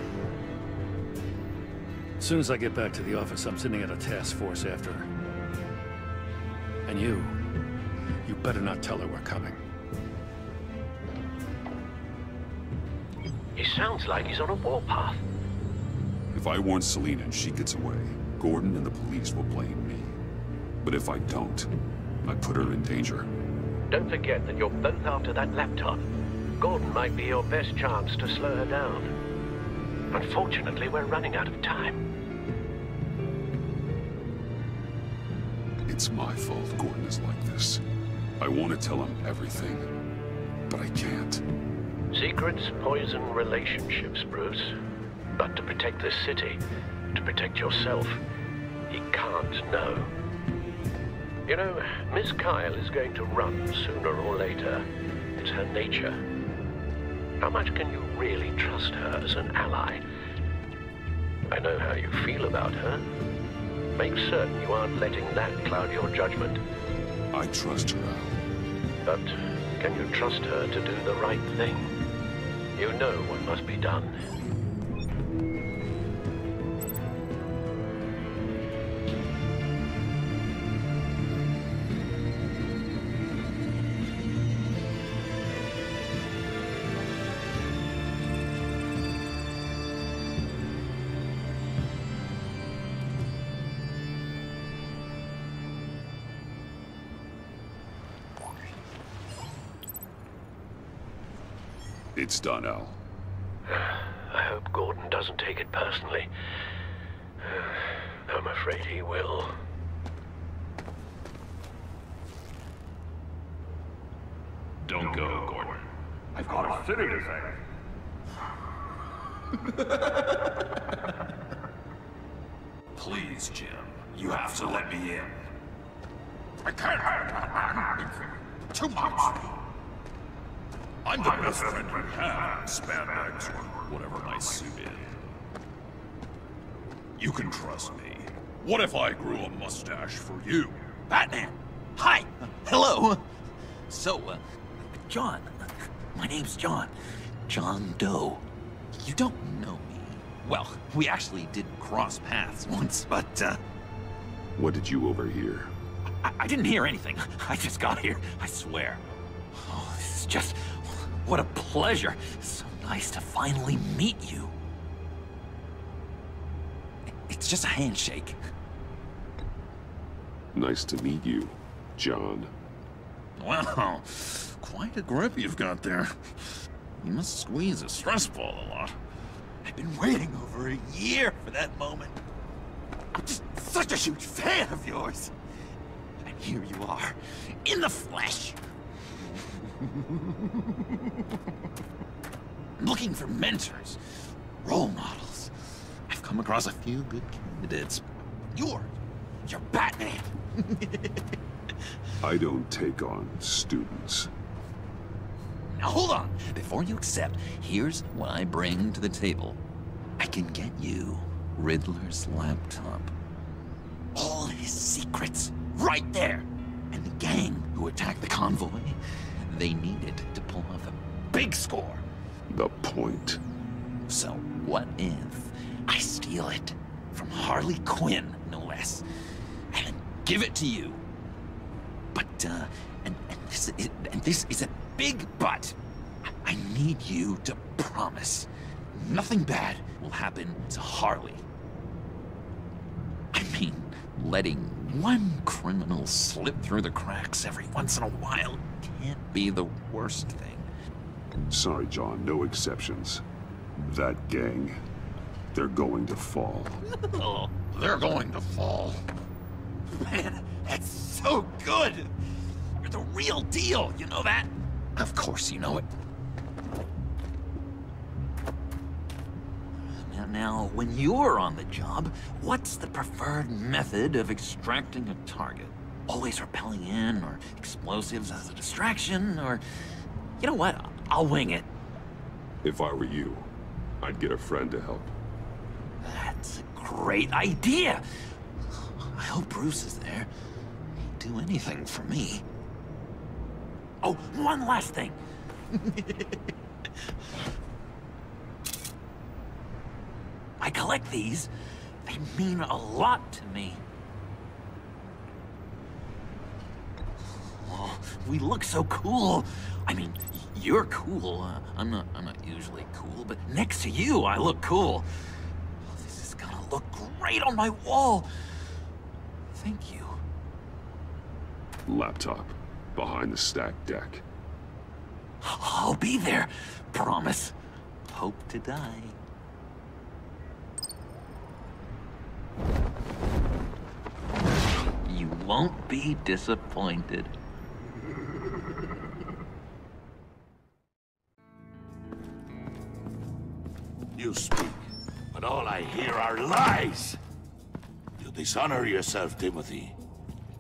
As soon as I get back to the office, I'm sending out a task force after her. And you, you better not tell her we're coming. He sounds like he's on a warpath. If I warn Selina and she gets away, Gordon and the police will blame me. But if I don't, I put her in danger. Don't forget that you're both after that laptop. Gordon might be your best chance to slow her down. Unfortunately, we're running out of time. It's my fault Gordon is like this. I want to tell him everything, but I can't. Secrets poison relationships, Bruce. But to protect this city, to protect yourself, he can't know. You know, Miss Kyle is going to run sooner or later. It's her nature. How much can you really trust her as an ally? I know how you feel about her. Make certain you aren't letting that cloud your judgment. I trust her, Al. But can you trust her to do the right thing? You know what must be done. It's done, Al. I hope Gordon doesn't take it personally. I'm afraid he will. Don't go, Gordon. I've got a city to save. Please, Jim. You have to let me in. I can't. Too much. I'm the best friend you have, spandex or whatever my suit is. You can trust me. What if I grew a mustache for you? Batman! Hi! Hello! So, uh, John. My name's John. John Doe. You don't know me. Well, we actually did cross paths once, but, uh... What did you overhear? I, I didn't hear anything. I just got here, I swear. Oh, this is just... What a pleasure. So nice to finally meet you. It's just a handshake. Nice to meet you, John. Wow, quite a grip you've got there. You must squeeze a stress ball a lot. I've been waiting over a year for that moment. I'm just such a huge fan of yours. And here you are, in the flesh. I'm looking for mentors, role models. I've come across a few good candidates. You're, you're Batman. I don't take on students. Now hold on. Before you accept, here's what I bring to the table. I can get you Riddler's laptop. All his secrets, right there. And the gang who attacked the convoy, they needed to pull off a big score. The point. So what if I steal it from Harley Quinn, no less, and give it to you? But, uh, and, and, this, is, and this is a big but. I need you to promise nothing bad will happen to Harley. I mean, letting one criminal slip through the cracks every once in a while can't be the worst thing. Sorry, John, no exceptions. That gang, they're going to fall. oh, they're going to fall. Man, that's so good! You're the real deal, you know that? Of course you know it. Now, now, when you're on the job, what's the preferred method of extracting a target? Always rappelling in, or explosives as a distraction, or... You know what? I'll wing it. If I were you, I'd get a friend to help. That's a great idea! I hope Bruce is there. He'd do anything for me. Oh, one last thing. I collect these. They mean a lot to me. Oh, we look so cool. I mean, you're cool. Uh, I'm not. I'm not usually cool, but next to you, I look cool. Oh, this is gonna look great on my wall. Thank you. Laptop, behind the stacked deck. I'll be there. Promise. Hope to die. You won't be disappointed. You speak, but all I hear are lies! You dishonor yourself, Timothy.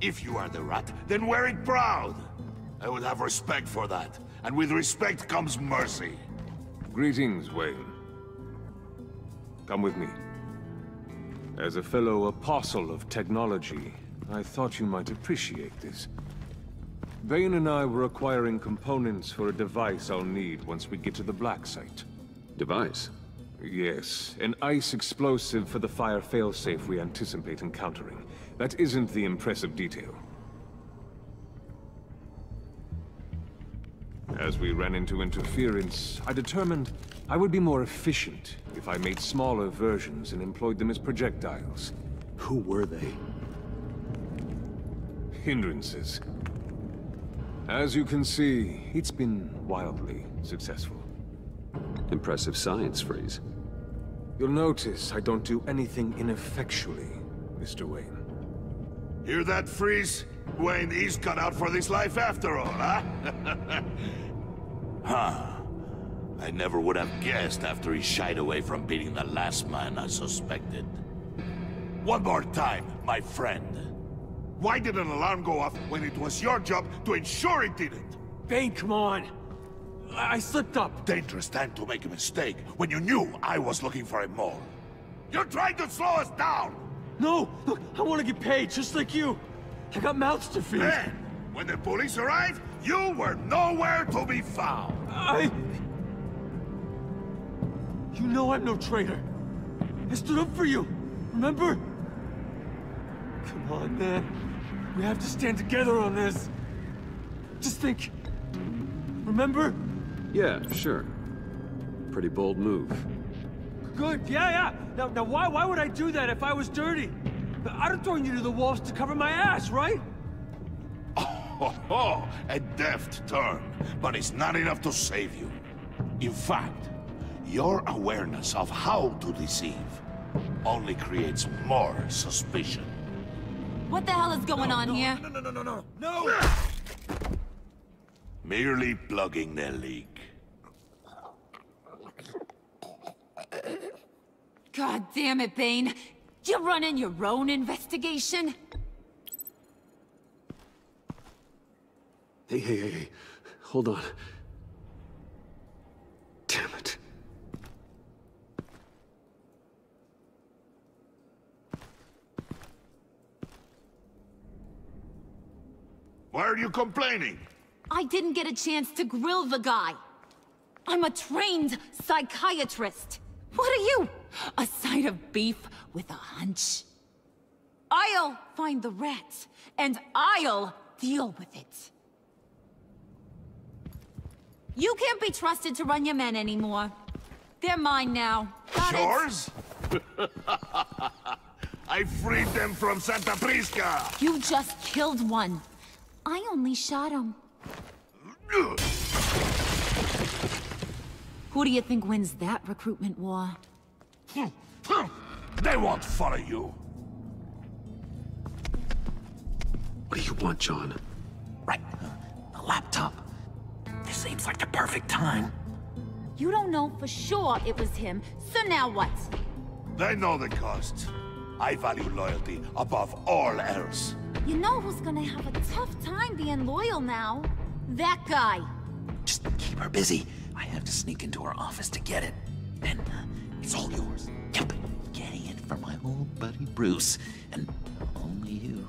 If you are the rat, then wear it proud! I would have respect for that, and with respect comes mercy. Greetings, Wayne. Come with me. As a fellow apostle of technology, I thought you might appreciate this. Bane and I were acquiring components for a device I'll need once we get to the Black Site. Device? Yes, an ice explosive for the fire failsafe we anticipate encountering. That isn't the impressive detail. As we ran into interference, I determined I would be more efficient if I made smaller versions and employed them as projectiles. Who were they? Hindrances. As you can see, it's been wildly successful. Impressive science, Freeze. You'll notice I don't do anything ineffectually, Mr. Wayne. Hear that, Freeze? Wayne, he's cut out for this life after all, huh? huh. I never would have guessed after he shied away from beating the last man I suspected. One more time, my friend. Why did an alarm go off when it was your job to ensure it didn't? Bane, come on! I, I slipped up. Dangerous time to make a mistake when you knew I was looking for him more. You're trying to slow us down! No! Look, I want to get paid, just like you! I got mouths to feed! Then, when the police arrived, you were nowhere to be found! I... You know I'm no traitor. I stood up for you, remember? Come on, man. We have to stand together on this. Just think. Remember? Yeah, sure. Pretty bold move. Good, yeah, yeah. Now, now why, why would I do that if I was dirty? I'd have thrown you to the wolves to cover my ass, right? Oh, oh, a deft turn, but it's not enough to save you. In fact, your awareness of how to deceive only creates more suspicion. What the hell is going No, on no, here? No, no, no, no, no, no! Merely plugging the leak. God damn it, Bane. You're running your own investigation? Hey, hey, hey, hey. Hold on. Damn it. Why are you complaining? I didn't get a chance to grill the guy. I'm a trained psychiatrist. What are you? A side of beef with a hunch? I'll find the rat, and I'll deal with it. You can't be trusted to run your men anymore. They're mine now. Got? Yours? I freed them from Santa Prisca! You just killed one. I only shot him. Who do you think wins that recruitment war? They won't follow you. What do you want, John? Right. The laptop. This seems like the perfect time. You don't know for sure it was him, so now what? They know the cost. I value loyalty above all else. You know who's gonna have a tough time being loyal now? That guy. Just keep her busy. I have to sneak into her office to get it. Then uh, it's all yours. Yep. Getting it from my old buddy Bruce. And only you.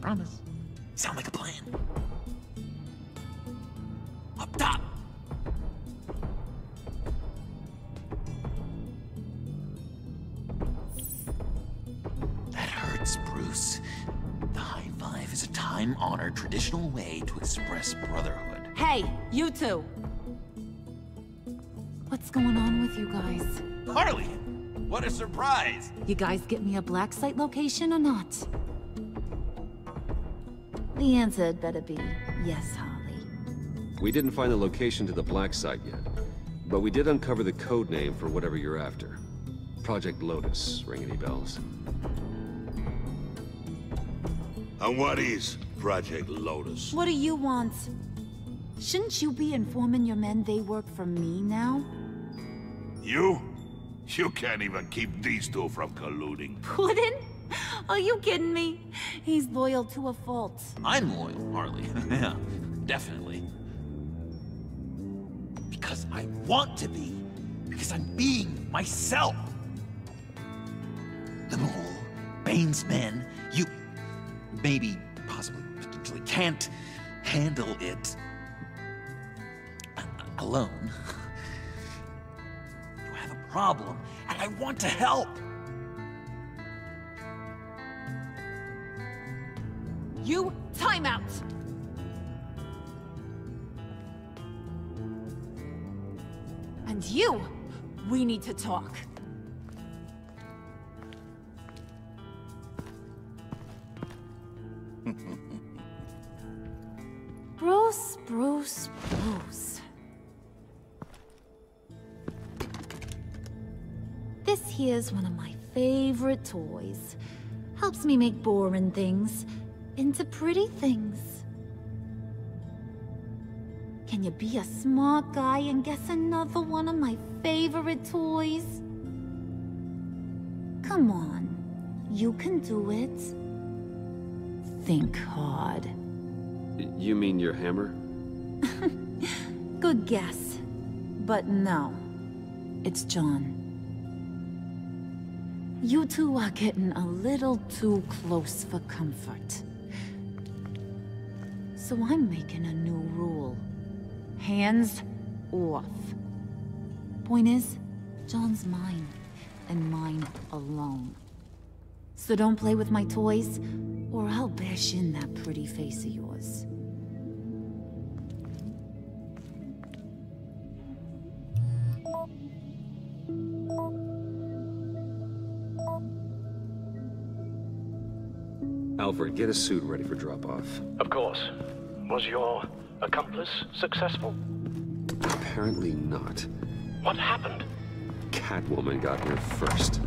Promise. Sound like a plan? Up top! That hurts, Bruce. The high five is a time-honored traditional way to express brotherhood. Hey, you two. What's going on with you guys? Harley! What a surprise! You guys get me a black site location or not? The answer had better be yes, Harley. We didn't find the location to the black site yet, but we did uncover the code name for whatever you're after. Project Lotus. Ring any bells? And what is Project Lotus? What do you want? Shouldn't you be informing your men they work for me now? You? You can't even keep these two from colluding. Puddin'? Are you kidding me? He's loyal to a fault. I'm loyal, Harley. yeah, definitely. Because I want to be. Because I'm being myself. The mole, Bane's men, you maybe, possibly, potentially can't handle it alone. You have a problem, and I want to help. You time out. And you, we need to talk. Bruce, Bruce. This here's one of my favorite toys. Helps me make boring things into pretty things. Can you be a smart guy and guess another one of my favorite toys? Come on, you can do it. Think hard. You mean your hammer? Good guess. But no. It's John. You two are getting a little too close for comfort. So I'm making a new rule. Hands off. Point is, John's mine, and mine alone. So don't play with my toys, Or I'll bash in that pretty face of yours. Alfred, get a suit ready for drop-off. Of course. Was your accomplice successful? Apparently not. What happened? Catwoman got here first.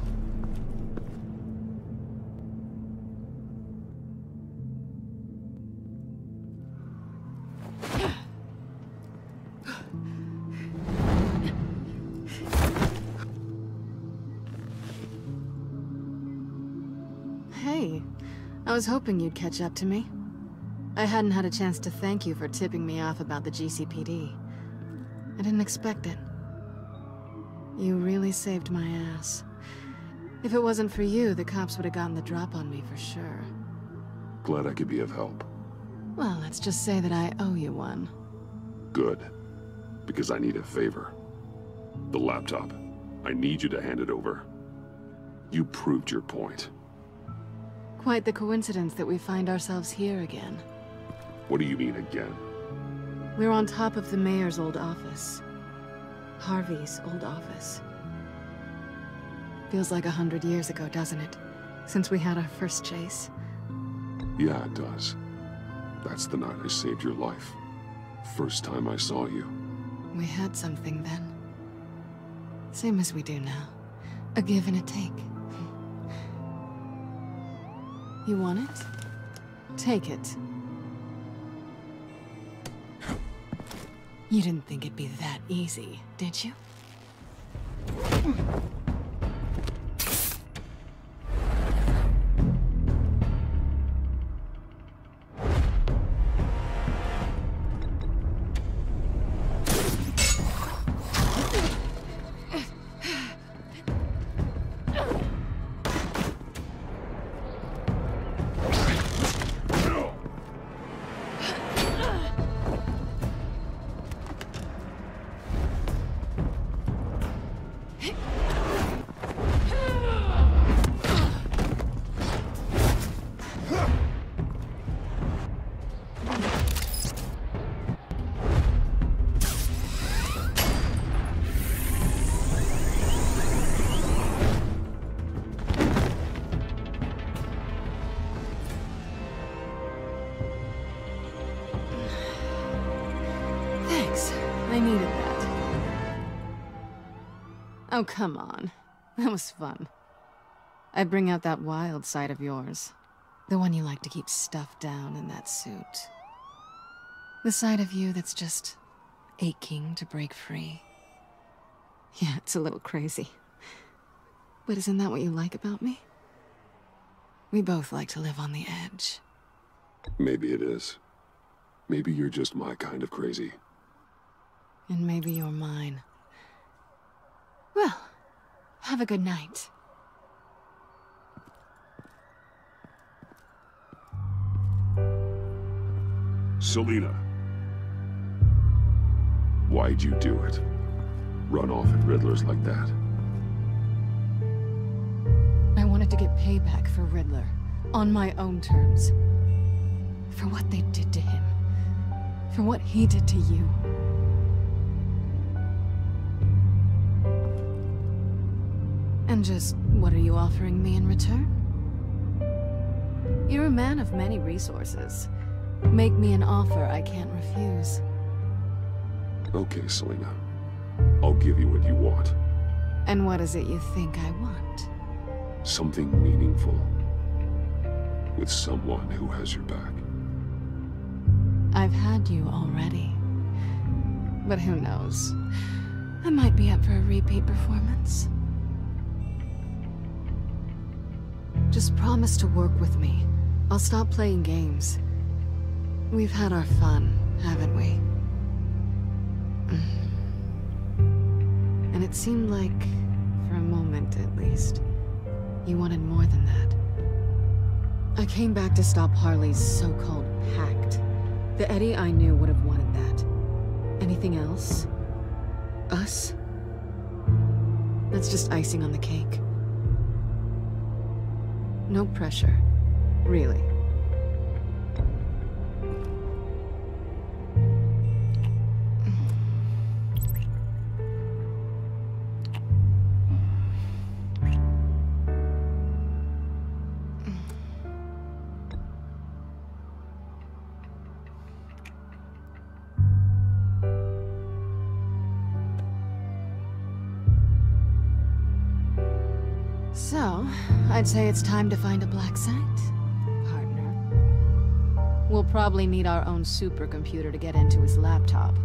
Was hoping you'd catch up to me. I hadn't had a chance to thank you for tipping me off about the GCPD. I didn't expect it. You really saved my ass. If it wasn't for you, the cops would have gotten the drop on me for sure. Glad I could be of help. Well, let's just say that I owe you one. Good. Because I need a favor. The laptop. I need you to hand it over. You proved your point. Quite the coincidence that we find ourselves here again. What do you mean again? We're on top of the mayor's old office. Harvey's old office. Feels like a hundred years ago, doesn't it? Since we had our first chase. Yeah, it does. That's the night I saved your life. First time I saw you. We had something then. Same as we do now. A give and a take. You want it? Take it. You didn't think it'd be that easy, did you? Oh, come on. That was fun. I bring out that wild side of yours. The one you like to keep stuffed down in that suit. The side of you that's just aching to break free. Yeah, it's a little crazy. But isn't that what you like about me? We both like to live on the edge. Maybe it is. Maybe you're just my kind of crazy. And maybe you're mine. Well, have a good night. Selina. Why'd you do it? Run off at Riddlers like that? I wanted to get payback for Riddler. On my own terms. For what they did to him. For what he did to you. And just what are you offering me in return? You're a man of many resources. Make me an offer I can't refuse. Okay, Selina. I'll give you what you want. And what is it you think I want? Something meaningful. With someone who has your back. I've had you already. But who knows? I might be up for a repeat performance. Just promise to work with me. I'll stop playing games. We've had our fun, haven't we? And it seemed like, for a moment at least, you wanted more than that. I came back to stop Harley's so-called pact. The Eddie I knew would have wanted that. Anything else? Us? That's just icing on the cake. No pressure. Really. I'd say it's time to find a black site, partner. We'll probably need our own supercomputer to get into his laptop.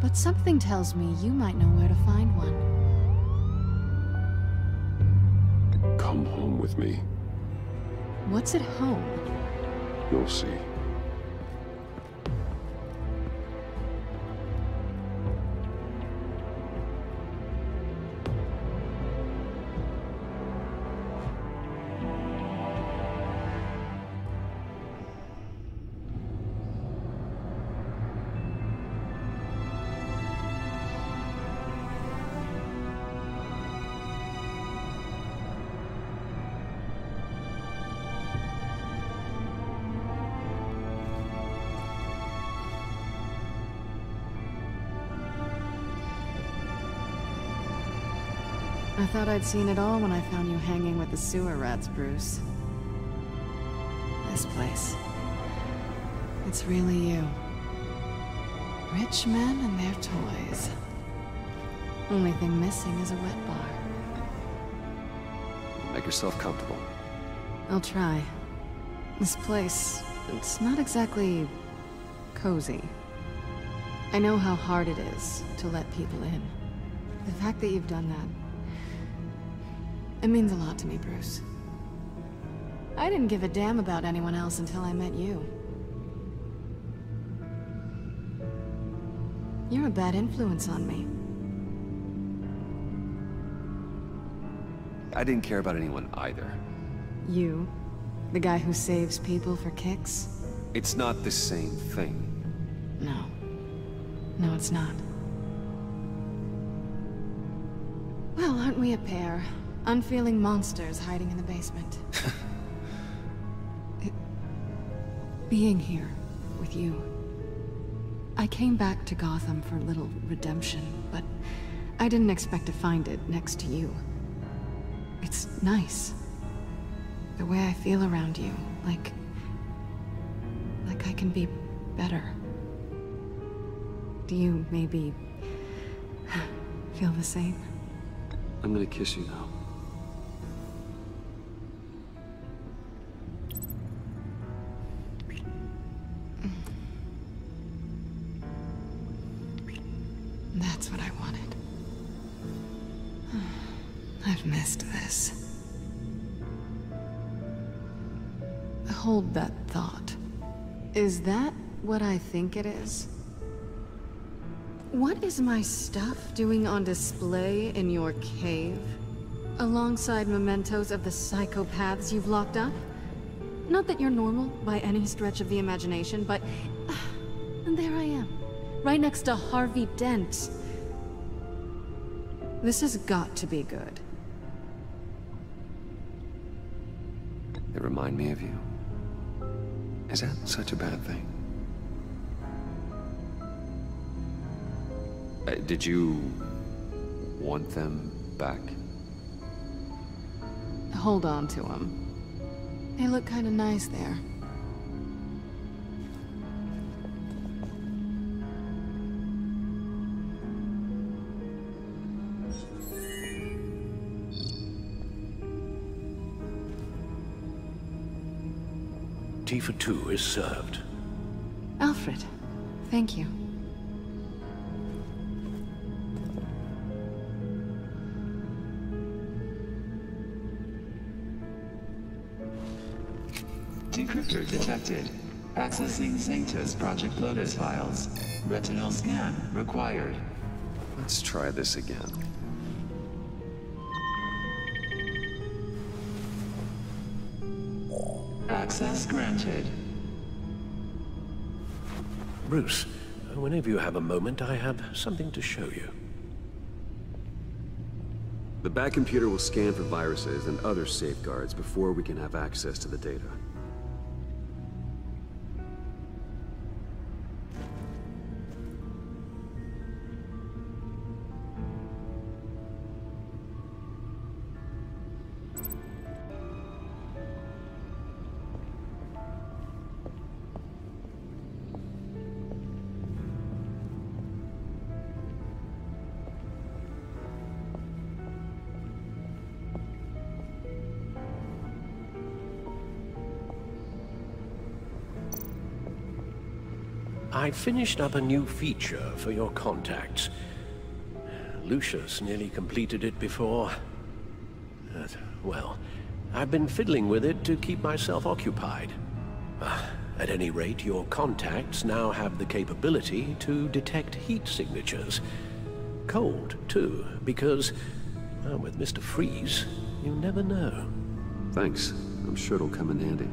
But something tells me you might know where to find one. Come home with me. What's at home? You'll see. Thought I'd seen it all when I found you hanging with the sewer rats, Bruce. This place. It's really you. Rich men and their toys. Only thing missing is a wet bar. Make yourself comfortable. I'll try. This place, it's not exactly cozy. I know how hard it is to let people in. The fact that you've done that, it means a lot to me, Bruce. I didn't give a damn about anyone else until I met you. You're a bad influence on me. I didn't care about anyone either. You? The guy who saves people for kicks? It's not the same thing. No. No, it's not. Well, aren't we a pair? Unfeeling monsters hiding in the basement. It- being here with you. I came back to Gotham for a little redemption, but I didn't expect to find it next to you. It's nice. The way I feel around you, like... like I can be better. Do you maybe... feel the same? I'm gonna kiss you now. What I think it is? What is my stuff doing on display in your cave? Alongside mementos of the psychopaths you've locked up? Not that you're normal by any stretch of the imagination, but... And there I am, right next to Harvey Dent. This has got to be good. They remind me of you. Is that such a bad thing? Uh, did you... want them back? Hold on to them. They look kinda nice there. Tifa 2 is served. Alfred, thank you. Decryptor detected. Accessing Sanctus Project Lotus files. Retinal scan required. Let's try this again. Access granted. Bruce, whenever you have a moment, I have something to show you. The Batcomputer will scan for viruses and other safeguards before we can have access to the data. Finished up a new feature for your contacts. Lucius nearly completed it before. But, well, I've been fiddling with it to keep myself occupied. Uh, at any rate, your contacts now have the capability to detect heat signatures. Cold, too, because, well, with Mr. Freeze, you never know. Thanks. I'm sure it'll come in handy.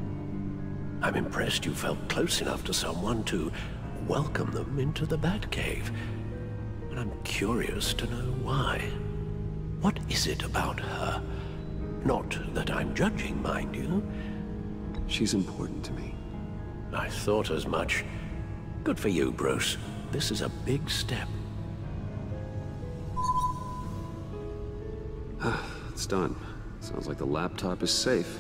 I'm impressed you felt close enough to someone to welcome them into the Batcave. And I'm curious to know why. What is it about her? Not that I'm judging, mind you. She's important to me. I thought as much. Good for you, Bruce. This is a big step. Ah, it's done. Sounds like the laptop is safe.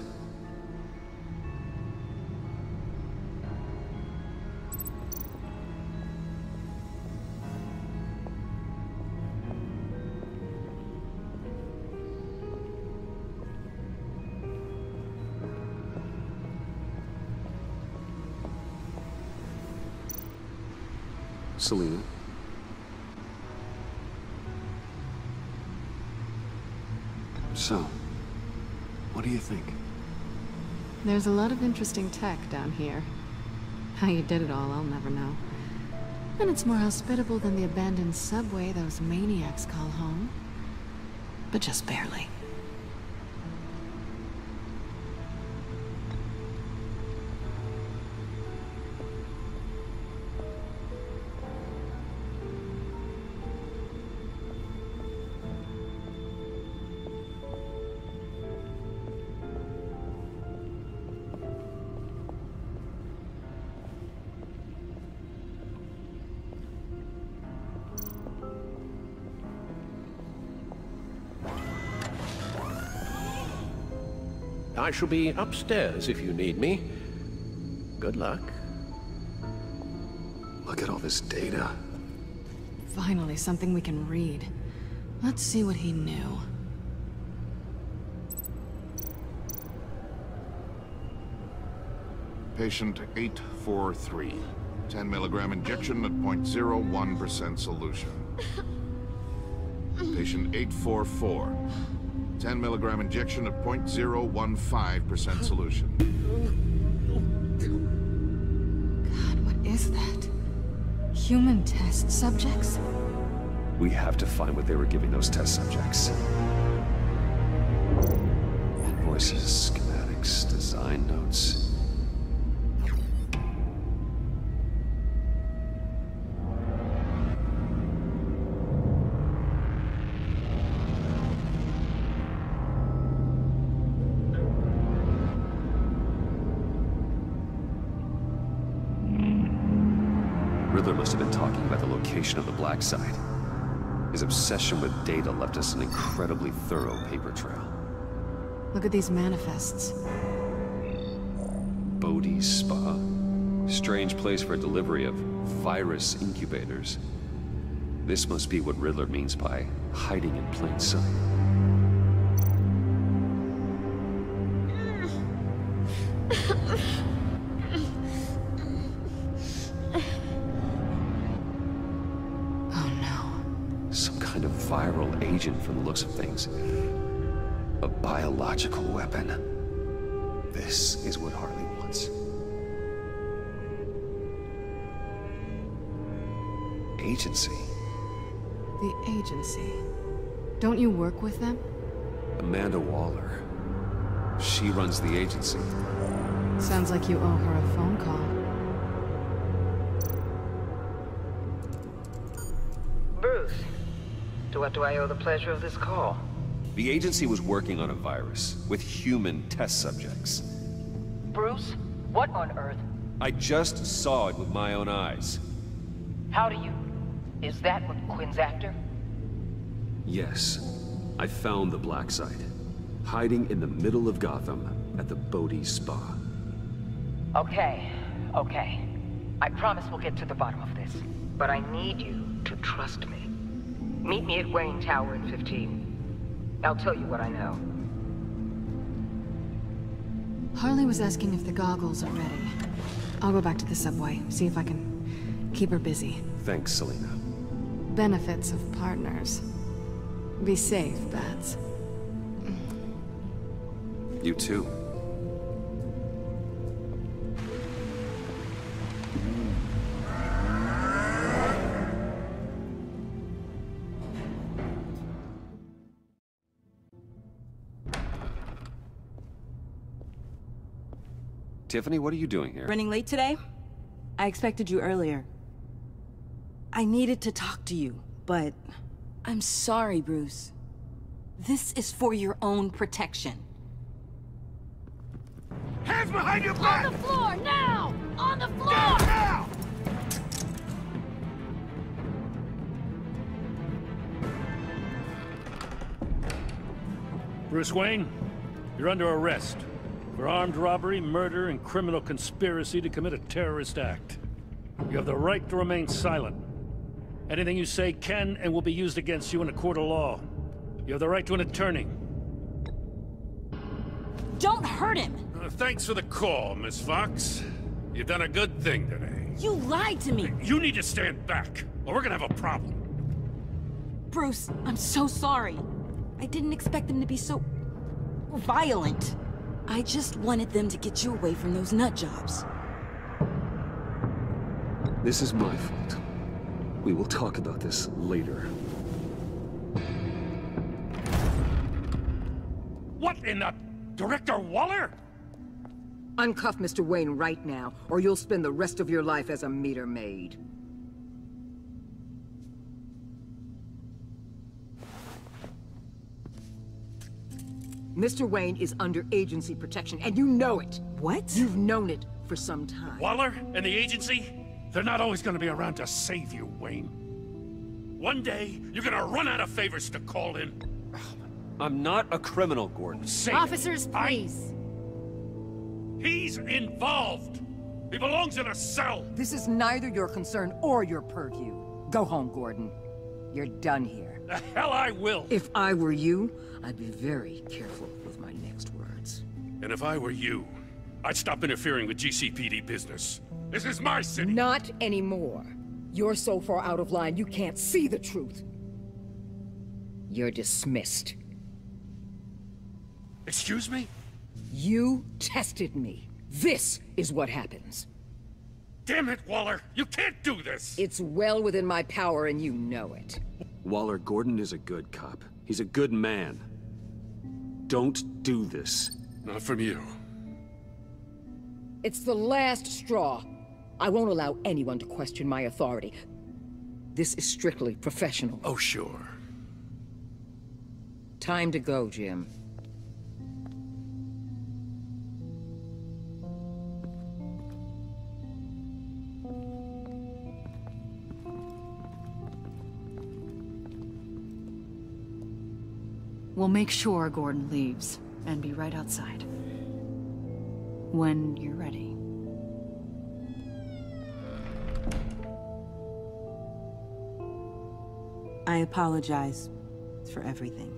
Selina. So, what do you think? There's a lot of interesting tech down here. How you did it all, I'll never know. And it's more hospitable than the abandoned subway those maniacs call home. But just barely. I shall be upstairs if you need me. Good luck. Look at all this data. Finally, something we can read. Let's see what he knew. Patient 843. 10 milligram injection at 0.01% solution. Patient 844. 10 milligram injection of 0.015% solution. God, what is that? Human test subjects? We have to find what they were giving those test subjects. Invoices, schematics, design notes. Location of the Black Site. His obsession with data left us an incredibly thorough paper trail. Look at these manifests. Bodhi's Spa. Strange place for a delivery of virus incubators. This must be what Riddler means by hiding in plain sight. From the looks of things. A biological weapon. This is what Harley wants. Agency. The agency. Don't you work with them? Amanda Waller. She runs the agency. Sounds like you owe her a phone call. Do I owe the pleasure of this call? The agency was working on a virus with human test subjects. Bruce, what on earth? I just saw it with my own eyes. How do you... Is that what Quinn's after? Yes, I found the Black Site, hiding in the middle of Gotham at the Bodhi Spa. Okay, okay. I promise we'll get to the bottom of this. But I need you to trust me. Meet me at Wayne Tower in 15. I'll tell you what I know. Harley was asking if the goggles are ready. I'll go back to the subway, see if I can Keep her busy. Thanks, Selina. Benefits of partners. Be safe, Bats. You too. Tiffany, what are you doing here? Running late today? I expected you earlier. I needed to talk to you, but... I'm sorry, Bruce. This is for your own protection. Hands behind your back! On the floor, now! On the floor! now! Bruce Wayne, you're under arrest for armed robbery, murder, and criminal conspiracy to commit a terrorist act. You have the right to remain silent. Anything you say can and will be used against you in a court of law. You have the right to an attorney. Don't hurt him! Uh, thanks for the call, Miss Fox. You've done a good thing today. You lied to me! You need to stand back, or we're gonna have a problem. Bruce, I'm so sorry. I didn't expect them to be so... violent. I just wanted them to get you away from those nut jobs. This is my fault. We will talk about this later. What in the... Director Waller? Uncuff Mr. Wayne right now, or you'll spend the rest of your life as a meter maid. Mr. Wayne is under agency protection, and you know it. What? You've known it for some time. Waller and the agency? They're not always gonna be around to save you, Wayne. One day, you're gonna run out of favors to call in. I'm not a criminal, Gordon. Say it. Officers, please. He's involved. He belongs in a cell. This is neither your concern or your purview. Go home, Gordon. You're done here. The hell I will. If I were you, I'd be very careful with my next words. And if I were you, I'd stop interfering with GCPD business. This is my city. Not anymore. You're so far out of line you can't see the truth. You're dismissed. Excuse me? You tested me. This is what happens. Damn it, Waller! You can't do this! It's well within my power and you know it. Waller, Gordon is a good cop. He's a good man. Don't do this. Not from you. It's the last straw. I won't allow anyone to question my authority. This is strictly professional. Oh, sure. Time to go, Jim. We'll make sure Gordon leaves, and be right outside. When you're ready. I apologize for everything.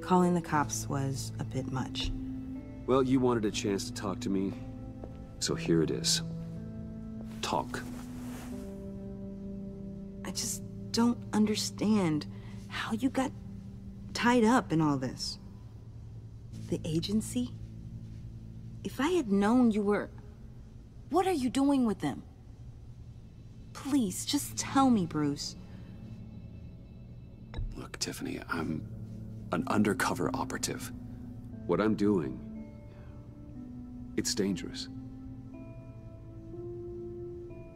Calling the cops was a bit much. Well, you wanted a chance to talk to me, so here it is. Talk. I just don't understand how you got tied up in all this. The agency? If I had known you were... What are you doing with them? Please, just tell me, Bruce. Look, Tiffany, I'm an undercover operative. What I'm doing, it's dangerous.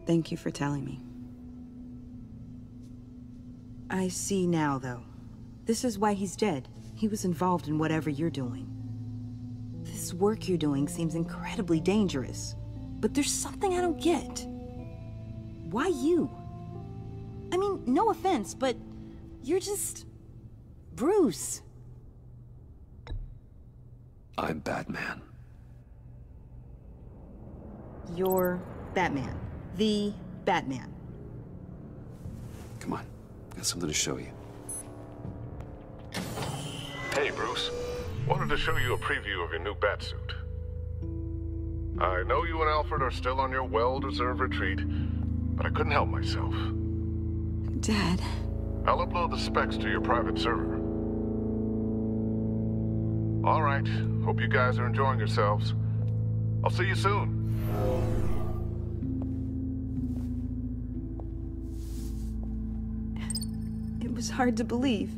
Thank you for telling me. I see now, though. This is why he's dead. He was involved in whatever you're doing. This work you're doing seems incredibly dangerous. But there's something I don't get. Why you? I mean, no offense, but you're just... Bruce. I'm Batman. You're Batman. The Batman. Come on, got something to show you. Hey, Bruce. Wanted to show you a preview of your new Batsuit. I know you and Alfred are still on your well-deserved retreat, but I couldn't help myself. Dad. I'll upload the specs to your private server. All right. Hope you guys are enjoying yourselves. I'll see you soon. Was hard to believe.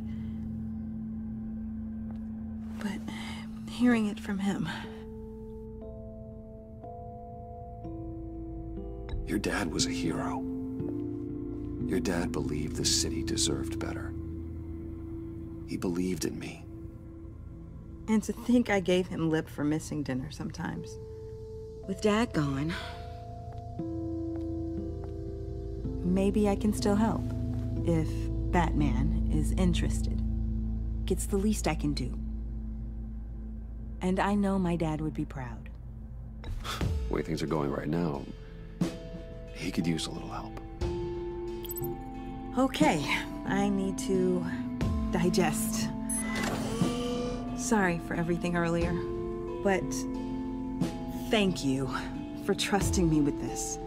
But hearing it from him. Your dad was a hero. Your dad believed the city deserved better. He believed in me. And to think I gave him lip for missing dinner sometimes. With Dad gone, maybe I can still help. If Batman is interested. It's the least I can do. And I know my dad would be proud. The way things are going right now, he could use a little help. Okay, I need to digest. Sorry for everything earlier, but thank you for trusting me with this.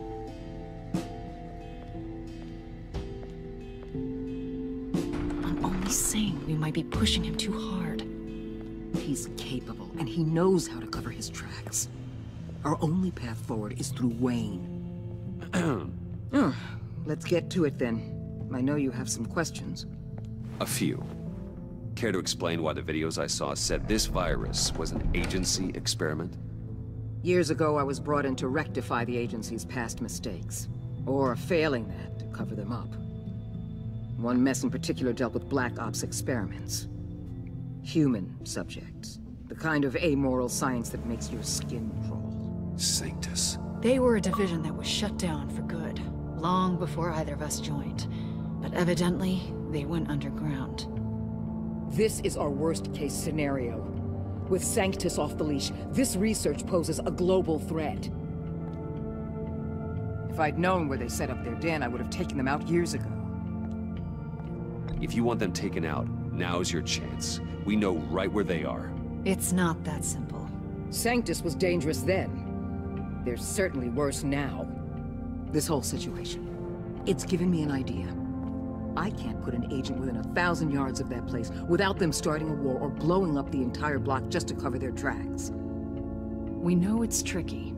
Might be pushing him too hard. He's capable, and he knows how to cover his tracks. Our only path forward is through Wayne. oh, let's get to it then. I know you have some questions. A few. Care to explain why the videos I saw said this virus was an agency experiment? Years ago, I was brought in to rectify the agency's past mistakes. Or failing that, to cover them up. One mess in particular dealt with Black Ops experiments. Human subjects. The kind of amoral science that makes your skin crawl. Sanctus. They were a division that was shut down for good, long before either of us joined. But evidently, they went underground. This is our worst-case scenario. With Sanctus off the leash, this research poses a global threat. If I'd known where they set up their den, I would have taken them out years ago. If you want them taken out, now's your chance. We know right where they are. It's not that simple. Sanctus was dangerous then. They're certainly worse now. This whole situation, it's given me an idea. I can't put an agent within a thousand yards of that place without them starting a war or blowing up the entire block just to cover their tracks. We know it's tricky,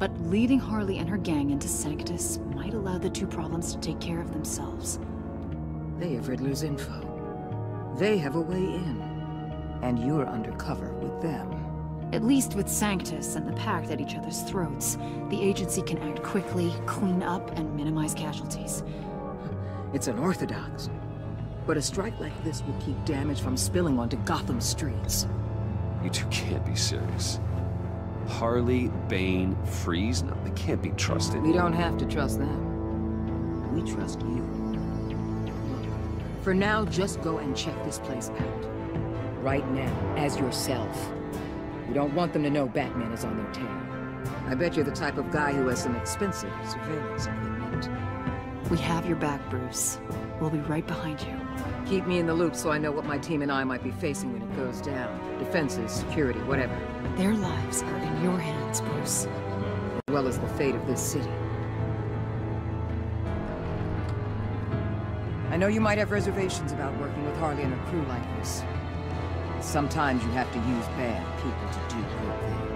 but leading Harley and her gang into Sanctus might allow the two problems to take care of themselves. They have Riddler's info. They have a way in. And you're undercover with them. At least with Sanctus and the Pact at each other's throats, the agency can act quickly, clean up, and minimize casualties. It's unorthodox. But a strike like this will keep damage from spilling onto Gotham streets. You two can't be serious. Harley, Bane, Freeze? No, they can't be trusted. We don't have to trust them. We trust you. For now, just go and check this place out. Right now, as yourself. We don't want them to know Batman is on their tail. I bet you're the type of guy who has some expensive surveillance equipment. We have your back, Bruce. We'll be right behind you. Keep me in the loop so I know what my team and I might be facing when it goes down. Defenses, security, whatever. Their lives are in your hands, Bruce. As well as the fate of this city. Know you might have reservations about working with Harley and her crew like this. Sometimes you have to use bad people to do good things.